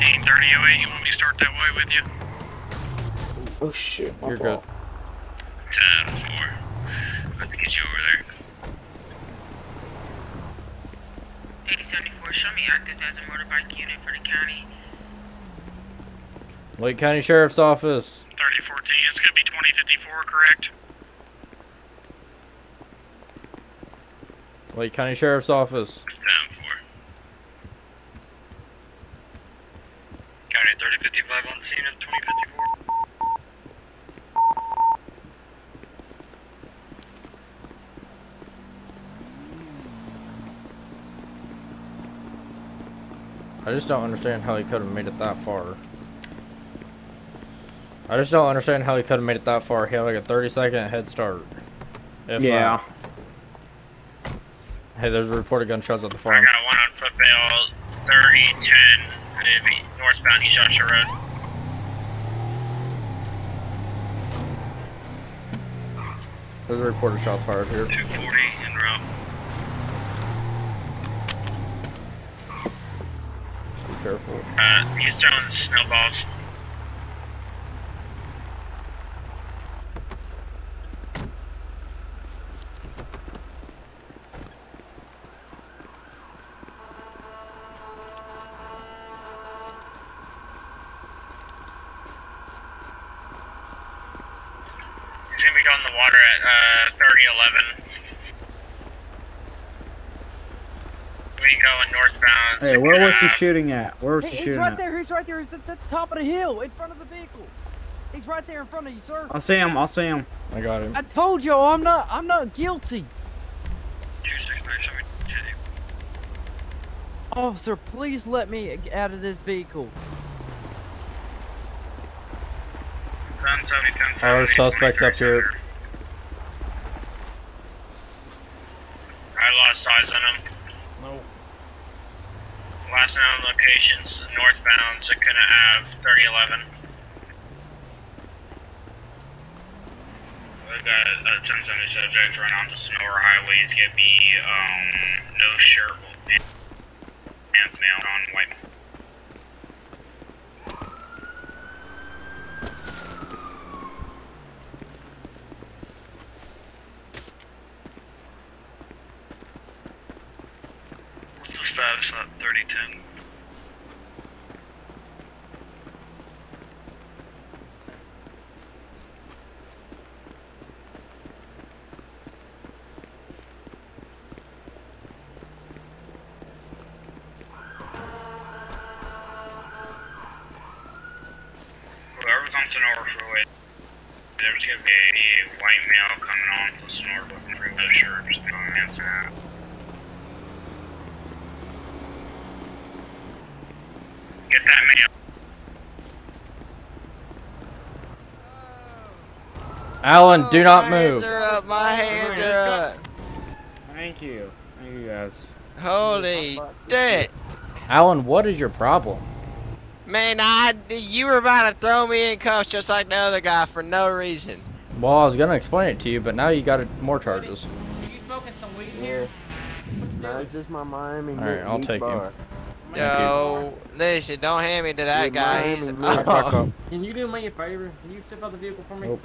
3014, 3008, you want me to start that way with you? Oh shit, my You're fault. 10 4. Let's get you over there. Eighty seventy four. Show me active as a motorbike unit for the county. Lake County Sheriff's Office. 3014, it's gonna be 2054, correct? Lake County Sheriff's Office. 10 4. County 3055 on scene of 2054. I just don't understand how he could have made it that far. I just don't understand how he could have made it that far. He had like a 30 second head start. If, uh, Yeah. hey, there's a reported gunshots at the farm. I got one on football 3010. It'd be East Road. There's a reported shots fired here. 240 en route. Be careful. Uh, he's throwing snowballs. Hey, where was he shooting at? Where was He- he shooting right at? He's right there. He's right there. He's at the top of the hill in front of the vehicle. He's right there in front of you, sir. I'll see him. I'll see him. I got him. I told you I'm not. I'm not guilty. Officer, please let me out of this vehicle. 1070, 1070. Our suspects up here. I lost eyes on him. No. Last known locations northbound Sakuna Ave, 3011. We've got a 1070 subject run onto Senora Highway. He's gonna be um, no shirt, pants male on white. What's the status at 3010? Whoever's on Senora Freeway, there's gonna be a white male coming on Senora looking for a shirt, just on answer that. Get that male. Alan, oh, do not my move. hands are up. My hands are up. Thank you. Thank you guys. Holy shit. Alan, what is your problem? Man, I you were about to throw me in cuffs just like the other guy for no reason. Well, I was gonna explain it to you, but now you got more charges. Yeah. No, it's just my Miami. All right, meat- I'll meat take you. Bar. Yo, listen, don't hand me to that Yeah, guy. Miami He's meat oh, bar. Can you do me a favor? Can you step out the vehicle for me?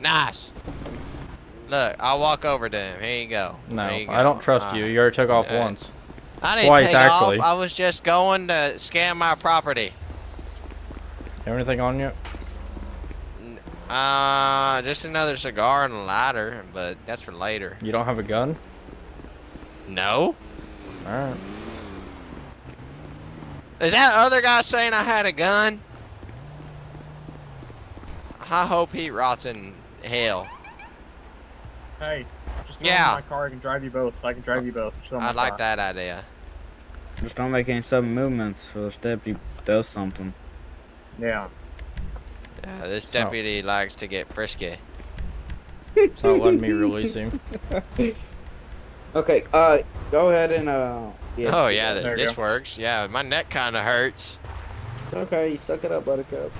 nice. Look, I'll walk over to him. Here you go. No, There you I don't trust All you. right. You already took off Uh, once. I didn't Twice, take actually. off. I was just going to scan my property. Have anything on you? Uh, just another cigar and a lighter, but that's for later. You don't have a gun? No. All right. Is that other guy saying I had a gun? I hope he rots in hell. Hey, just Yeah. yeah. my car. I can drive you both. I can drive you both. Just go in my I like car. that idea. Just don't make any sudden movements for this deputy does something. Yeah. Yeah, this deputy likes to get frisky. It's not letting me release him. Okay, uh, go ahead and, uh... oh yeah, th- this go. works. Yeah, my neck kind of hurts. It's okay, you suck it up, buttercup.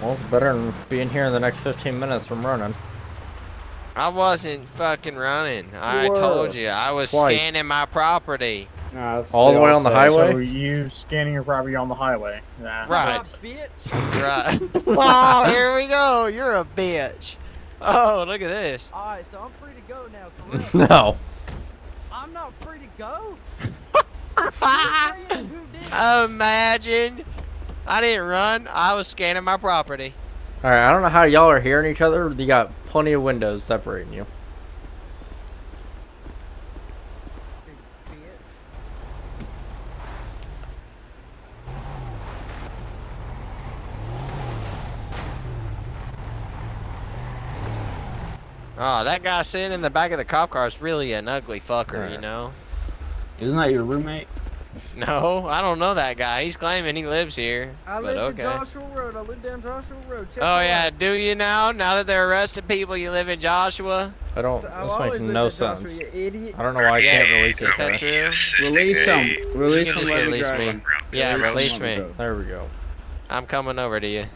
Well, it's better than being here in the next 15 minutes from running. I wasn't fucking running. I were. told you, I was Twice. scanning my property. All the way on the highway? So you scanning your property on the highway. Nah. Right. Right. oh, here we go. You're a bitch. Oh, look at this. Alright, so I'm free to go now, correct? no. I'm not free to go? Imagine. I didn't run. I was scanning my property. All right, I don't know how y'all are hearing each other. You got plenty of windows separating you. Oh, that guy sitting in the back of the cop car is really an ugly fucker, you know? Isn't that your roommate? No, I don't know that guy. He's claiming he lives here. I but live okay. in Joshua Road. I live down Joshua Road. Check Oh yeah, do you now? Now that they're arresting people, you live in Joshua? I don't. So I've this makes no in Joshua, sense. idiot. I don't know why I Yeah, can't release this is that true? Release him. Release You him, just release me. him. Yeah, Release release me. go. There we go. I'm coming over to you.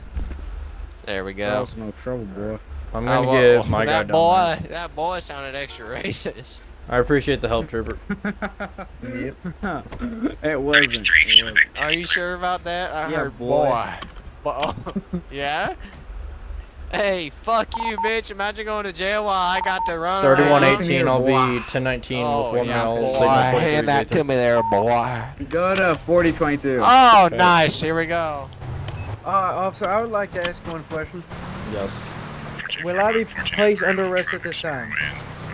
There we go. That's no trouble, boy. I'm Oh, gonna well, give my guy that down boy, there. that boy sounded extra racist. I appreciate the help, trooper. It wasn't. It wasn't. Are you sure about that? I Yeah, heard boy. boy. yeah? Hey, fuck you, bitch. Imagine going to jail while I got to run around. 3118, I'll be 1019 Oh, with one yeah, mile. boy. signal Hand that to me there, boy. Go to 4022. Oh, Okay. nice. Here we go. Uh, officer, I would like to ask one question. Yes. Will I be placed under arrest at this time?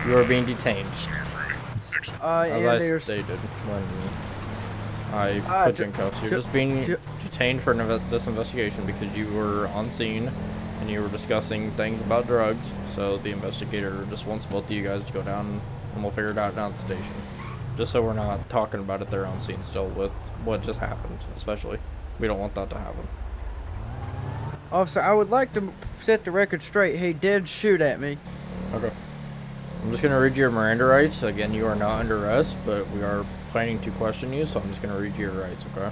You are being detained. Uh, As and I there's... stated when I Uh, put ju- you in cuffs, you're just being detained for inve- this investigation because you were on scene and you were discussing things about drugs. So the investigator just wants both of you guys to go down and we'll figure it out down at the station. Just so we're not talking about it there on scene still with what just happened, especially. We don't want that to happen. Officer, I would like to set the record straight. He did shoot at me. Okay. I'm just gonna read your Miranda rights. Again, you are not under arrest, but we are planning to question you, so I'm just gonna read you your rights, okay?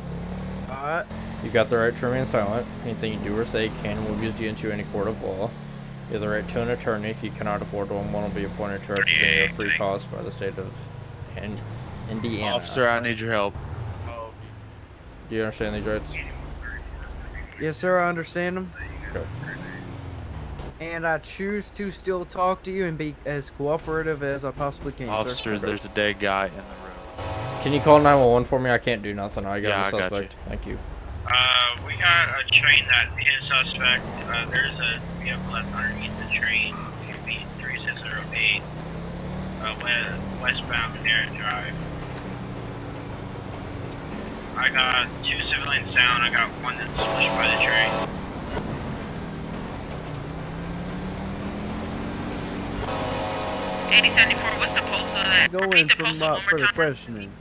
Alright. You got the right to remain silent. Anything you do or say can and will be used against you in any court of law. You have the right to an attorney. If you cannot afford one, one will be appointed to represent you at free cost by the state of in- Indiana. Officer, I need your help. Do you understand these rights? Yes, sir, I understand them. Okay. And I choose to still talk to you and be as cooperative as I possibly can, sir. Officer, there's a dead guy in the room. Can you call 911 for me? I can't do nothing. I got Yeah, a I got you. suspect. Thank you. Uh, we got a train that hit a suspect. Uh, there's a vehicle that's underneath the train. UB 3608. Uh, we- westbound Darren Drive. I got two civilians down. I got one that's pushed by the train. Eighty seventy four. What's the postal of that? Go in for, my, for the questioning.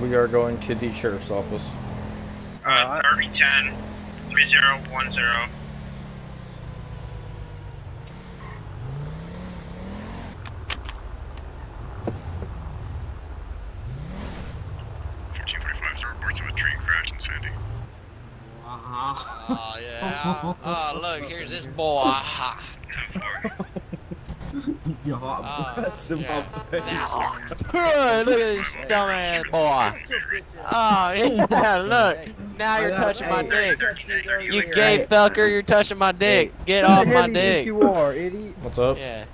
We are going to the sheriff's office. Uh, 3010 3010. reports of a train crash in Sandy. Oh yeah. Oh look, here's this boy. Ha. Oh, That's in my yeah. face. Look at this dumbass boy. Oh yeah, look. Now you're touching my dick. You gay fucker, you're touching my dick. Get off my dick. You are, idiot. What's up? Yeah.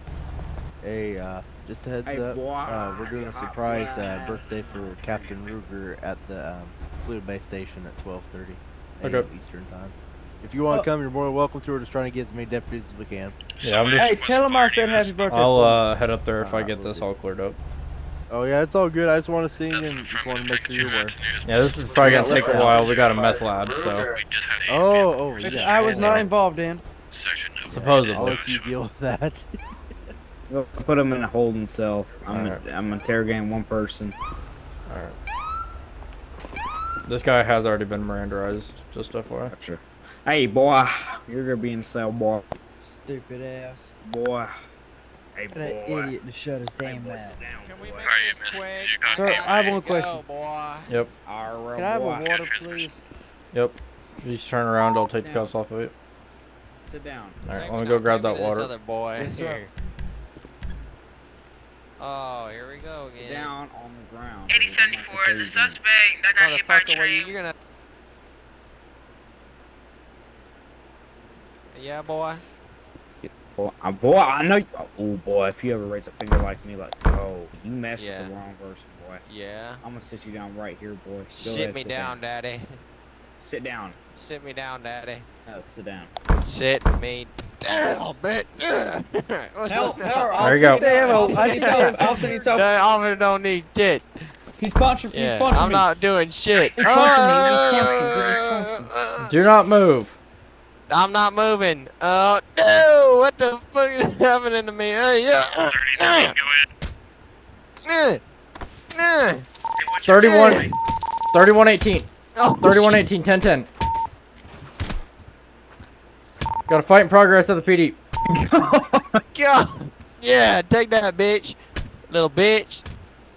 Hey, uh, just a heads Hey, up. Uh, we're doing a surprise uh, birthday for Captain Ruger at the um, Blue Bay Station at 12:30 Okay. Eastern time. If you want to come, you're more than welcome to. We're just trying to get as many deputies as we can. Yeah, I'm just. Hey, tell him I said happy birthday. I'll uh, head up there if I get this all cleared up. Oh yeah, it's all good. I just want to sing and just want to make sure you're aware. Yeah, this is probably gonna take a while. We got a meth lab, so Oh, oh, Which yeah. I was not involved in. Supposedly. I'll supposedly. let you deal with that. Well, I put him in a holding cell. I'm, Alright. I'm interrogating one person. All right. This guy has already been Mirandaized, just FYI. Gotcha. Hey, boy, you're gonna be in cell, boy. Stupid ass. Boy. Hey, Get that idiot to shut his damn mouth. quick? Sir, I have one question. boy. Yep. Alright, Can I have a water, please? Yep. If you just turn around, I'll take the cuffs off of it. Sit down. All right, Take let me me go grab that to this water. other boy. Yes, sir. Here. Oh, here we go again. Down on the ground. Eighty seventy four. The suspect that got hit by a Motherfucker, what are you, train. you're gonna. Yeah, boy. Boy, uh, boy, I know. You, oh, boy, if you ever raise a finger like me, like, oh, you messed Yeah. with the wrong person, boy. Yeah. I'm gonna sit you down right here, boy. Go Sit ahead, me sit down, daddy. Sit down. Sit me down, daddy. No, sit down. Sit me down, bitch. What's Help, up help. There you go. Damn, I'll I send need you help. help. I'll send you help. That officer don't need shit. He's punching. Yeah, He's punching I'm me. not doing shit. He's punching me. He just punched me. He just me. Do not move. I'm not moving. Oh no! What the fuck is happening to me? Hey, yeah. Uh, uh, uh, 31, 3118. Oh, 3118, 1010. Got a fight in progress at the PD. God. Yeah, take that, bitch. Little bitch.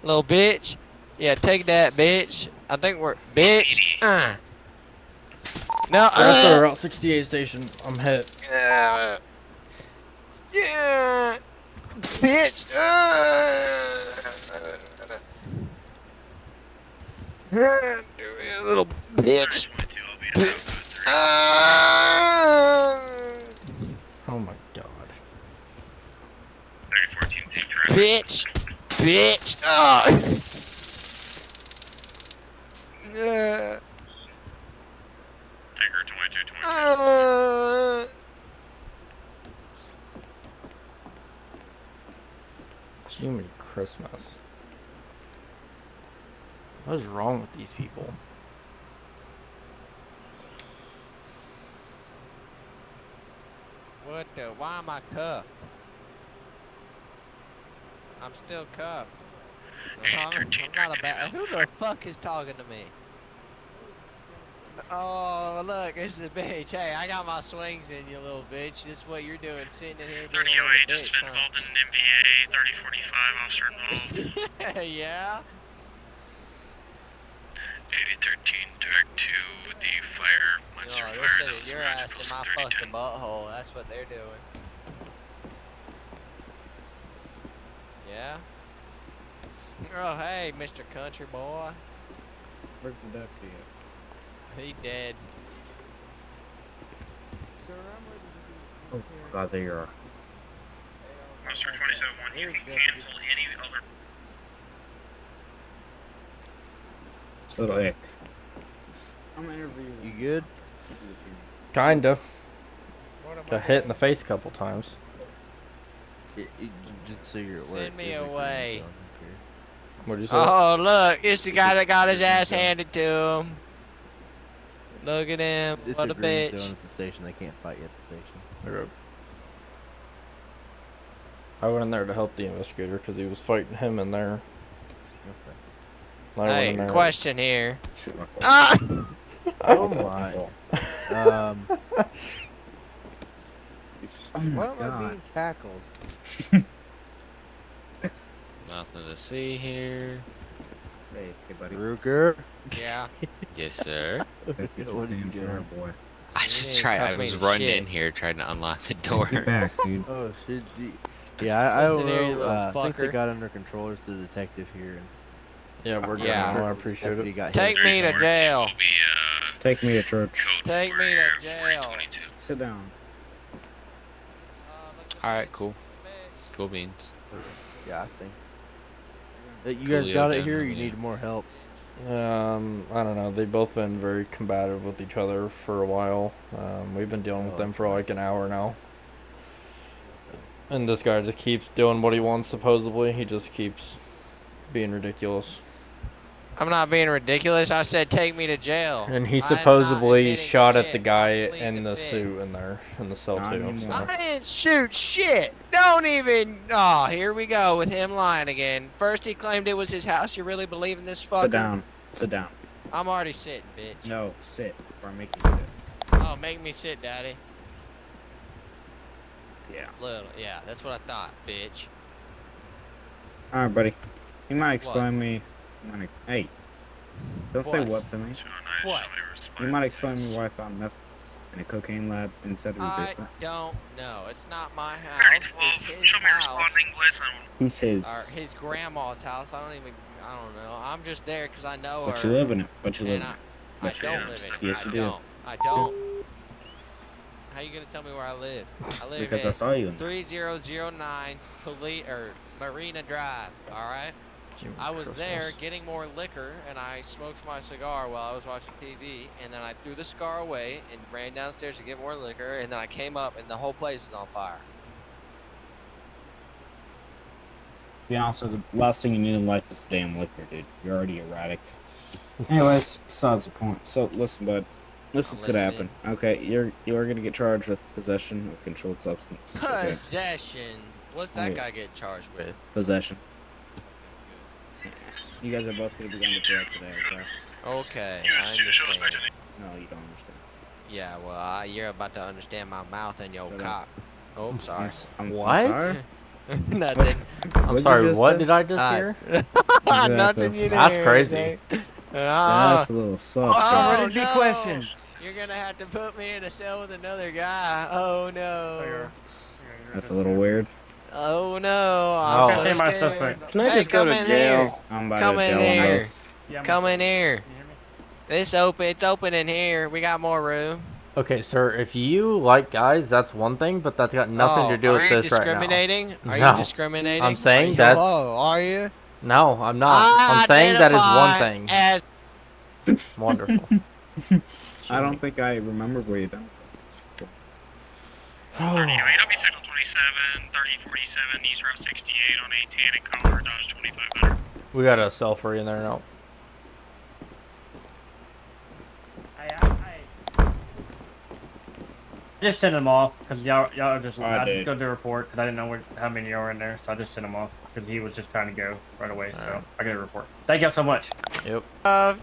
Little bitch. Yeah, take that, bitch. I think we're bitch. Uh. No. We're at the Uh. Route 68 station. I'm hit. Yeah. Yeah. Bitch. Uh. Little bitch. Ah. Oh my god. Bitch. Bitch. Oh. Yeah. Take her 22, 22. Uh. Jiminy Christmas. What is wrong with these people? What the? Why am I cuffed? I'm still cuffed. I'm, I'm not a bad. Who the fuck is talking to me? Oh, look, it's the bitch. Hey, I got my swings in, you little bitch. This is what you're doing, sitting in here being a 3008 little just bitch, involved in an MVA, 3045 officer involved. yeah. Duty 13, direct to the fire. Once No, your they're fire sending your ass in my 3010. fucking butthole. That's what they're doing. Yeah? Oh, hey, Mr. Country Boy. Where's the deputy He dead. Oh, God, there you are. Officer 27-1, you can cancel any other It's a little ick. I'm interviewing. You good? Kinda. Got hit in the face a couple times. It, it, just so you're aware. Send me it is away. zone up here. What'd you say? Oh, look, it's the guy that got his ass handed to him. Look at him. It's what a a bitch. zone at the station. They can't fight you at the station. Okay. I went in there to help the investigator because he was fighting him in there. I went in Hey, there- question here. Shoot my Ah! Oh my. Um. Oh my Why am I being tackled? Nothing to see here. Hey, hey, buddy. Ruger. Yeah. Yes, sir. What are you doing? boy. I just tried. I was running shit. in here trying to unlock the door. Get back, dude. Oh shit. gee. Yeah, I, I Listen here, you will, little uh, think they got under control. It's the detective here. And Yeah, we're good. Yeah. I appreciate it. got Take hit. me to jail. Take me to church. Take me to jail. Sit down. All right, cool. Cool beans. Yeah, I think. Uh, You guys Coolio got it here. or You there. need more help. Um, I don't know. They've both been very combative with each other for a while. Um, we've been dealing with Oh, them for like an hour now. And this guy just keeps doing what he wants, supposedly. He just keeps being ridiculous. I'm not being ridiculous. I said take me to jail. And he supposedly admitting shot at the guy in the the suit in there, in the cell Not too. So. I didn't shoot shit. Don't even. Oh, here we go with him lying again. First he claimed it was his house. You really believe in this fucker? Sit down. Sit down. I'm already sitting, bitch. No, sit. Or I make you sit. Oh, make me sit, daddy. Yeah. Little, yeah, that's what I thought, bitch. All right, buddy. You might explain me. You Hey. Don't say What? what to me. What? You might explain me why I found meth in a cocaine lab inside of your I basement. don't know. It's not my house. It's his house. responding blitz on Who's Or his? his grandma's house. I don't even. I don't know. I'm just there because I know But her. you live in it. But you live in I, it. I But you- don't live in it. Yes, I you do. don't. I you do. don't. How you gonna tell me where I live? I live Because at I saw you 3009 Poli- or Marina Drive. All right. Jimmy I was there getting more liquor, and I smoked my cigar while I was watching TV, and then I threw the cigar away and ran downstairs to get more liquor, and then I came up, and the whole place was on fire. To Be honest, the last thing you need in life is damn liquor, dude. You're already erratic. Anyways, besides the point. So listen, bud. Listen I'm to what listening. happened. Okay, you're you're gonna get charged with possession of controlled substance. Okay. Possession. What's that Yeah. guy get charged with? Possession. You guys are both gonna be going to jail today, okay? Okay, I understand. No, you don't understand. Yeah, well, I, you're about to understand my mouth and your Shut up. cock. Oh, I'm sorry. I'm s- I'm- I'm What? sorry? Nothing. I'm What'd sorry, just what say? did I just Uh, hear? Nothing you That's didn't crazy. hear, Ah. That's a little sus. Oh, What is the no. question? You're gonna have to put me in a cell with another guy. Oh no. That's a little weird. Oh no! I'm oh. So scared. my suspect. Can I hey, just go to jail? I'm come in here. Yeah, come in here. This open. It's open in here. We got more room. Okay, sir. If you like guys, that's one thing, but that's got nothing oh, to do with this right now. Are you discriminating? Are no. you discriminating? I'm saying are that's. Oh, are you? No, I'm not. I am ah, saying that is one thing. As... Wonderful. I don't think I remember where you done. Oh. 27, East Route 68 on and Dodge 2500. We got a cell free in there now. I, I, I just sent them off because y'all y'all just right, I just did the report because I didn't know where, how many y'all were in there, so I just sent them off because he was just trying to go right away. All so right. I got a report. Thank y'all so much. Yep. Oh.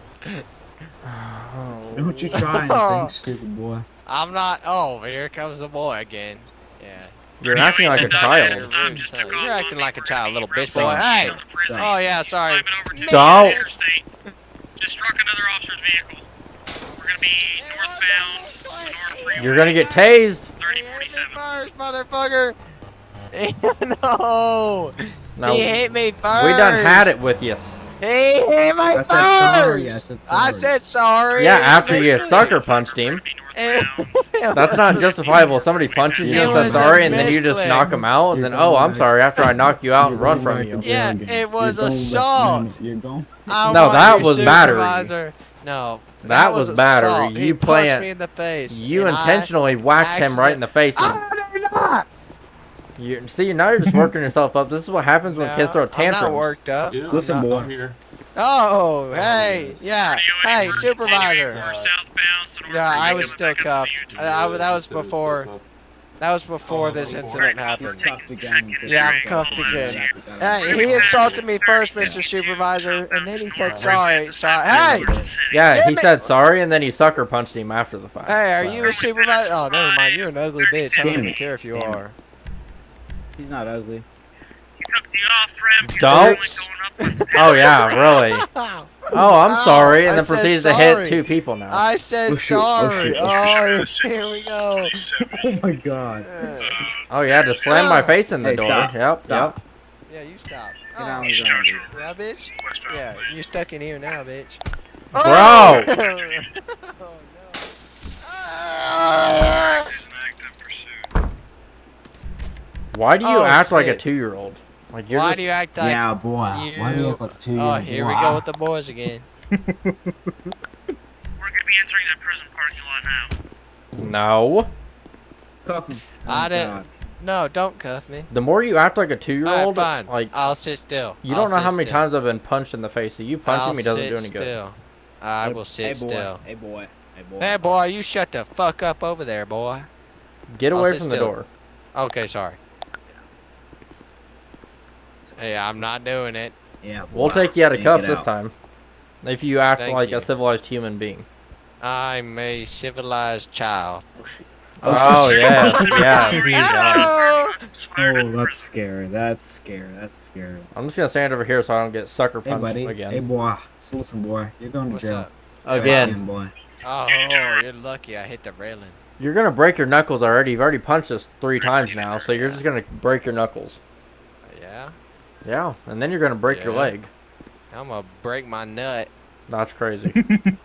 Don't you try and think, stupid boy. I'm not. Oh, here comes the boy again. Yeah. You're acting like a child. Just You're acting like a child, little bitch boy. Hey. son, son. Oh yeah, sorry. Driving over to Don't. Just struck another officer's vehicle. We're gonna be northbound, You're gonna get tased. 3047. First, motherfucker. no. No, He hit me first. we done had it with you. He hit my I said sorry, first. I said I sorry. said sorry. Yeah, after you sucker punched him. It That's not justifiable. Somebody punches you and says sorry, and then you just misclick. knock them out, and then oh, I'm sorry. After I knock you out and run from you. Yeah, it was going back assault. down. You're going. I No, that was battery. No. That was battery. assault. You he punched playing- me in the face. You and I- intentionally whacked him right in the face. and- I did not. You see, now you're just working yourself up. This is what happens when No, kids throw I'm tantrums. not worked up. Listen, boy. Oh, hey, yeah, hey, supervisor. We're southbound, so North Yeah, I was coming still up cuffed. I, I, that was before. That was before this incident happened. He's cuffed again. Yeah, I'm cuffed again. Hey, he assaulted me first, Mr. Supervisor, and then he said sorry. Sorry. Hey, Yeah, he said sorry, and then he sucker punched him after the fact. hey, are so. you a supervisor? Oh, never mind. You're an ugly bitch. I don't even care if you are. He's not ugly. Took the off-ramp. Don't. Going Oh yeah, really? Oh, I'm Oh, sorry, and I then said proceeds to hit two people now. I said Oh, shoot. Oh, oh sorry. shoot. Oh, Oh, here we go. Oh my god. Oh yeah, just slam my face in the Hey, door. stop. Yep, Stop. Yeah, you stop. Get out Oh, of the ground, dude. yeah, bitch. Yeah, you're stuck in here now, bitch. Bro! Oh! oh no. Why do you Oh, act like a two-year-old? Like you're Why just. do you act like Yeah, boy. Why do you act like a two Oh, here we go with the boys again. We're gonna be entering the prison parking lot now. No. Cuff him. I Oh, didn't. No, don't cuff me. The more you act like a two-year-old, fine. like I'll sit still. you I'll don't know how many still. times I've been punched in the face. So you punching I'll me doesn't do any good. still. I will sit hey, still. Hey, boy. Hey, boy. Hey, boy, you shut the fuck up over there, boy. Get away from the still. door. Okay, sorry. Hey, I'm not doing it. Yeah, We'll boy. take you out of cuffs it this out. time. If you act Thank like you. a civilized human being. I'm a civilized child. Oh, oh yes, yes, yes. Oh, that's scary. That's scary. That's scary. I'm just gonna stand over here so I don't get sucker Hey, punched buddy. again. Hey, boy. So listen, boy. You're going to What's jail. up? Again. boy. Oh, oh, you're lucky I hit the railing. You're gonna break your knuckles already. You've already punched us three times now, so you're just gonna break your knuckles. Yeah? Yeah, and then you're gonna break your leg. I'm gonna break my nut. That's crazy.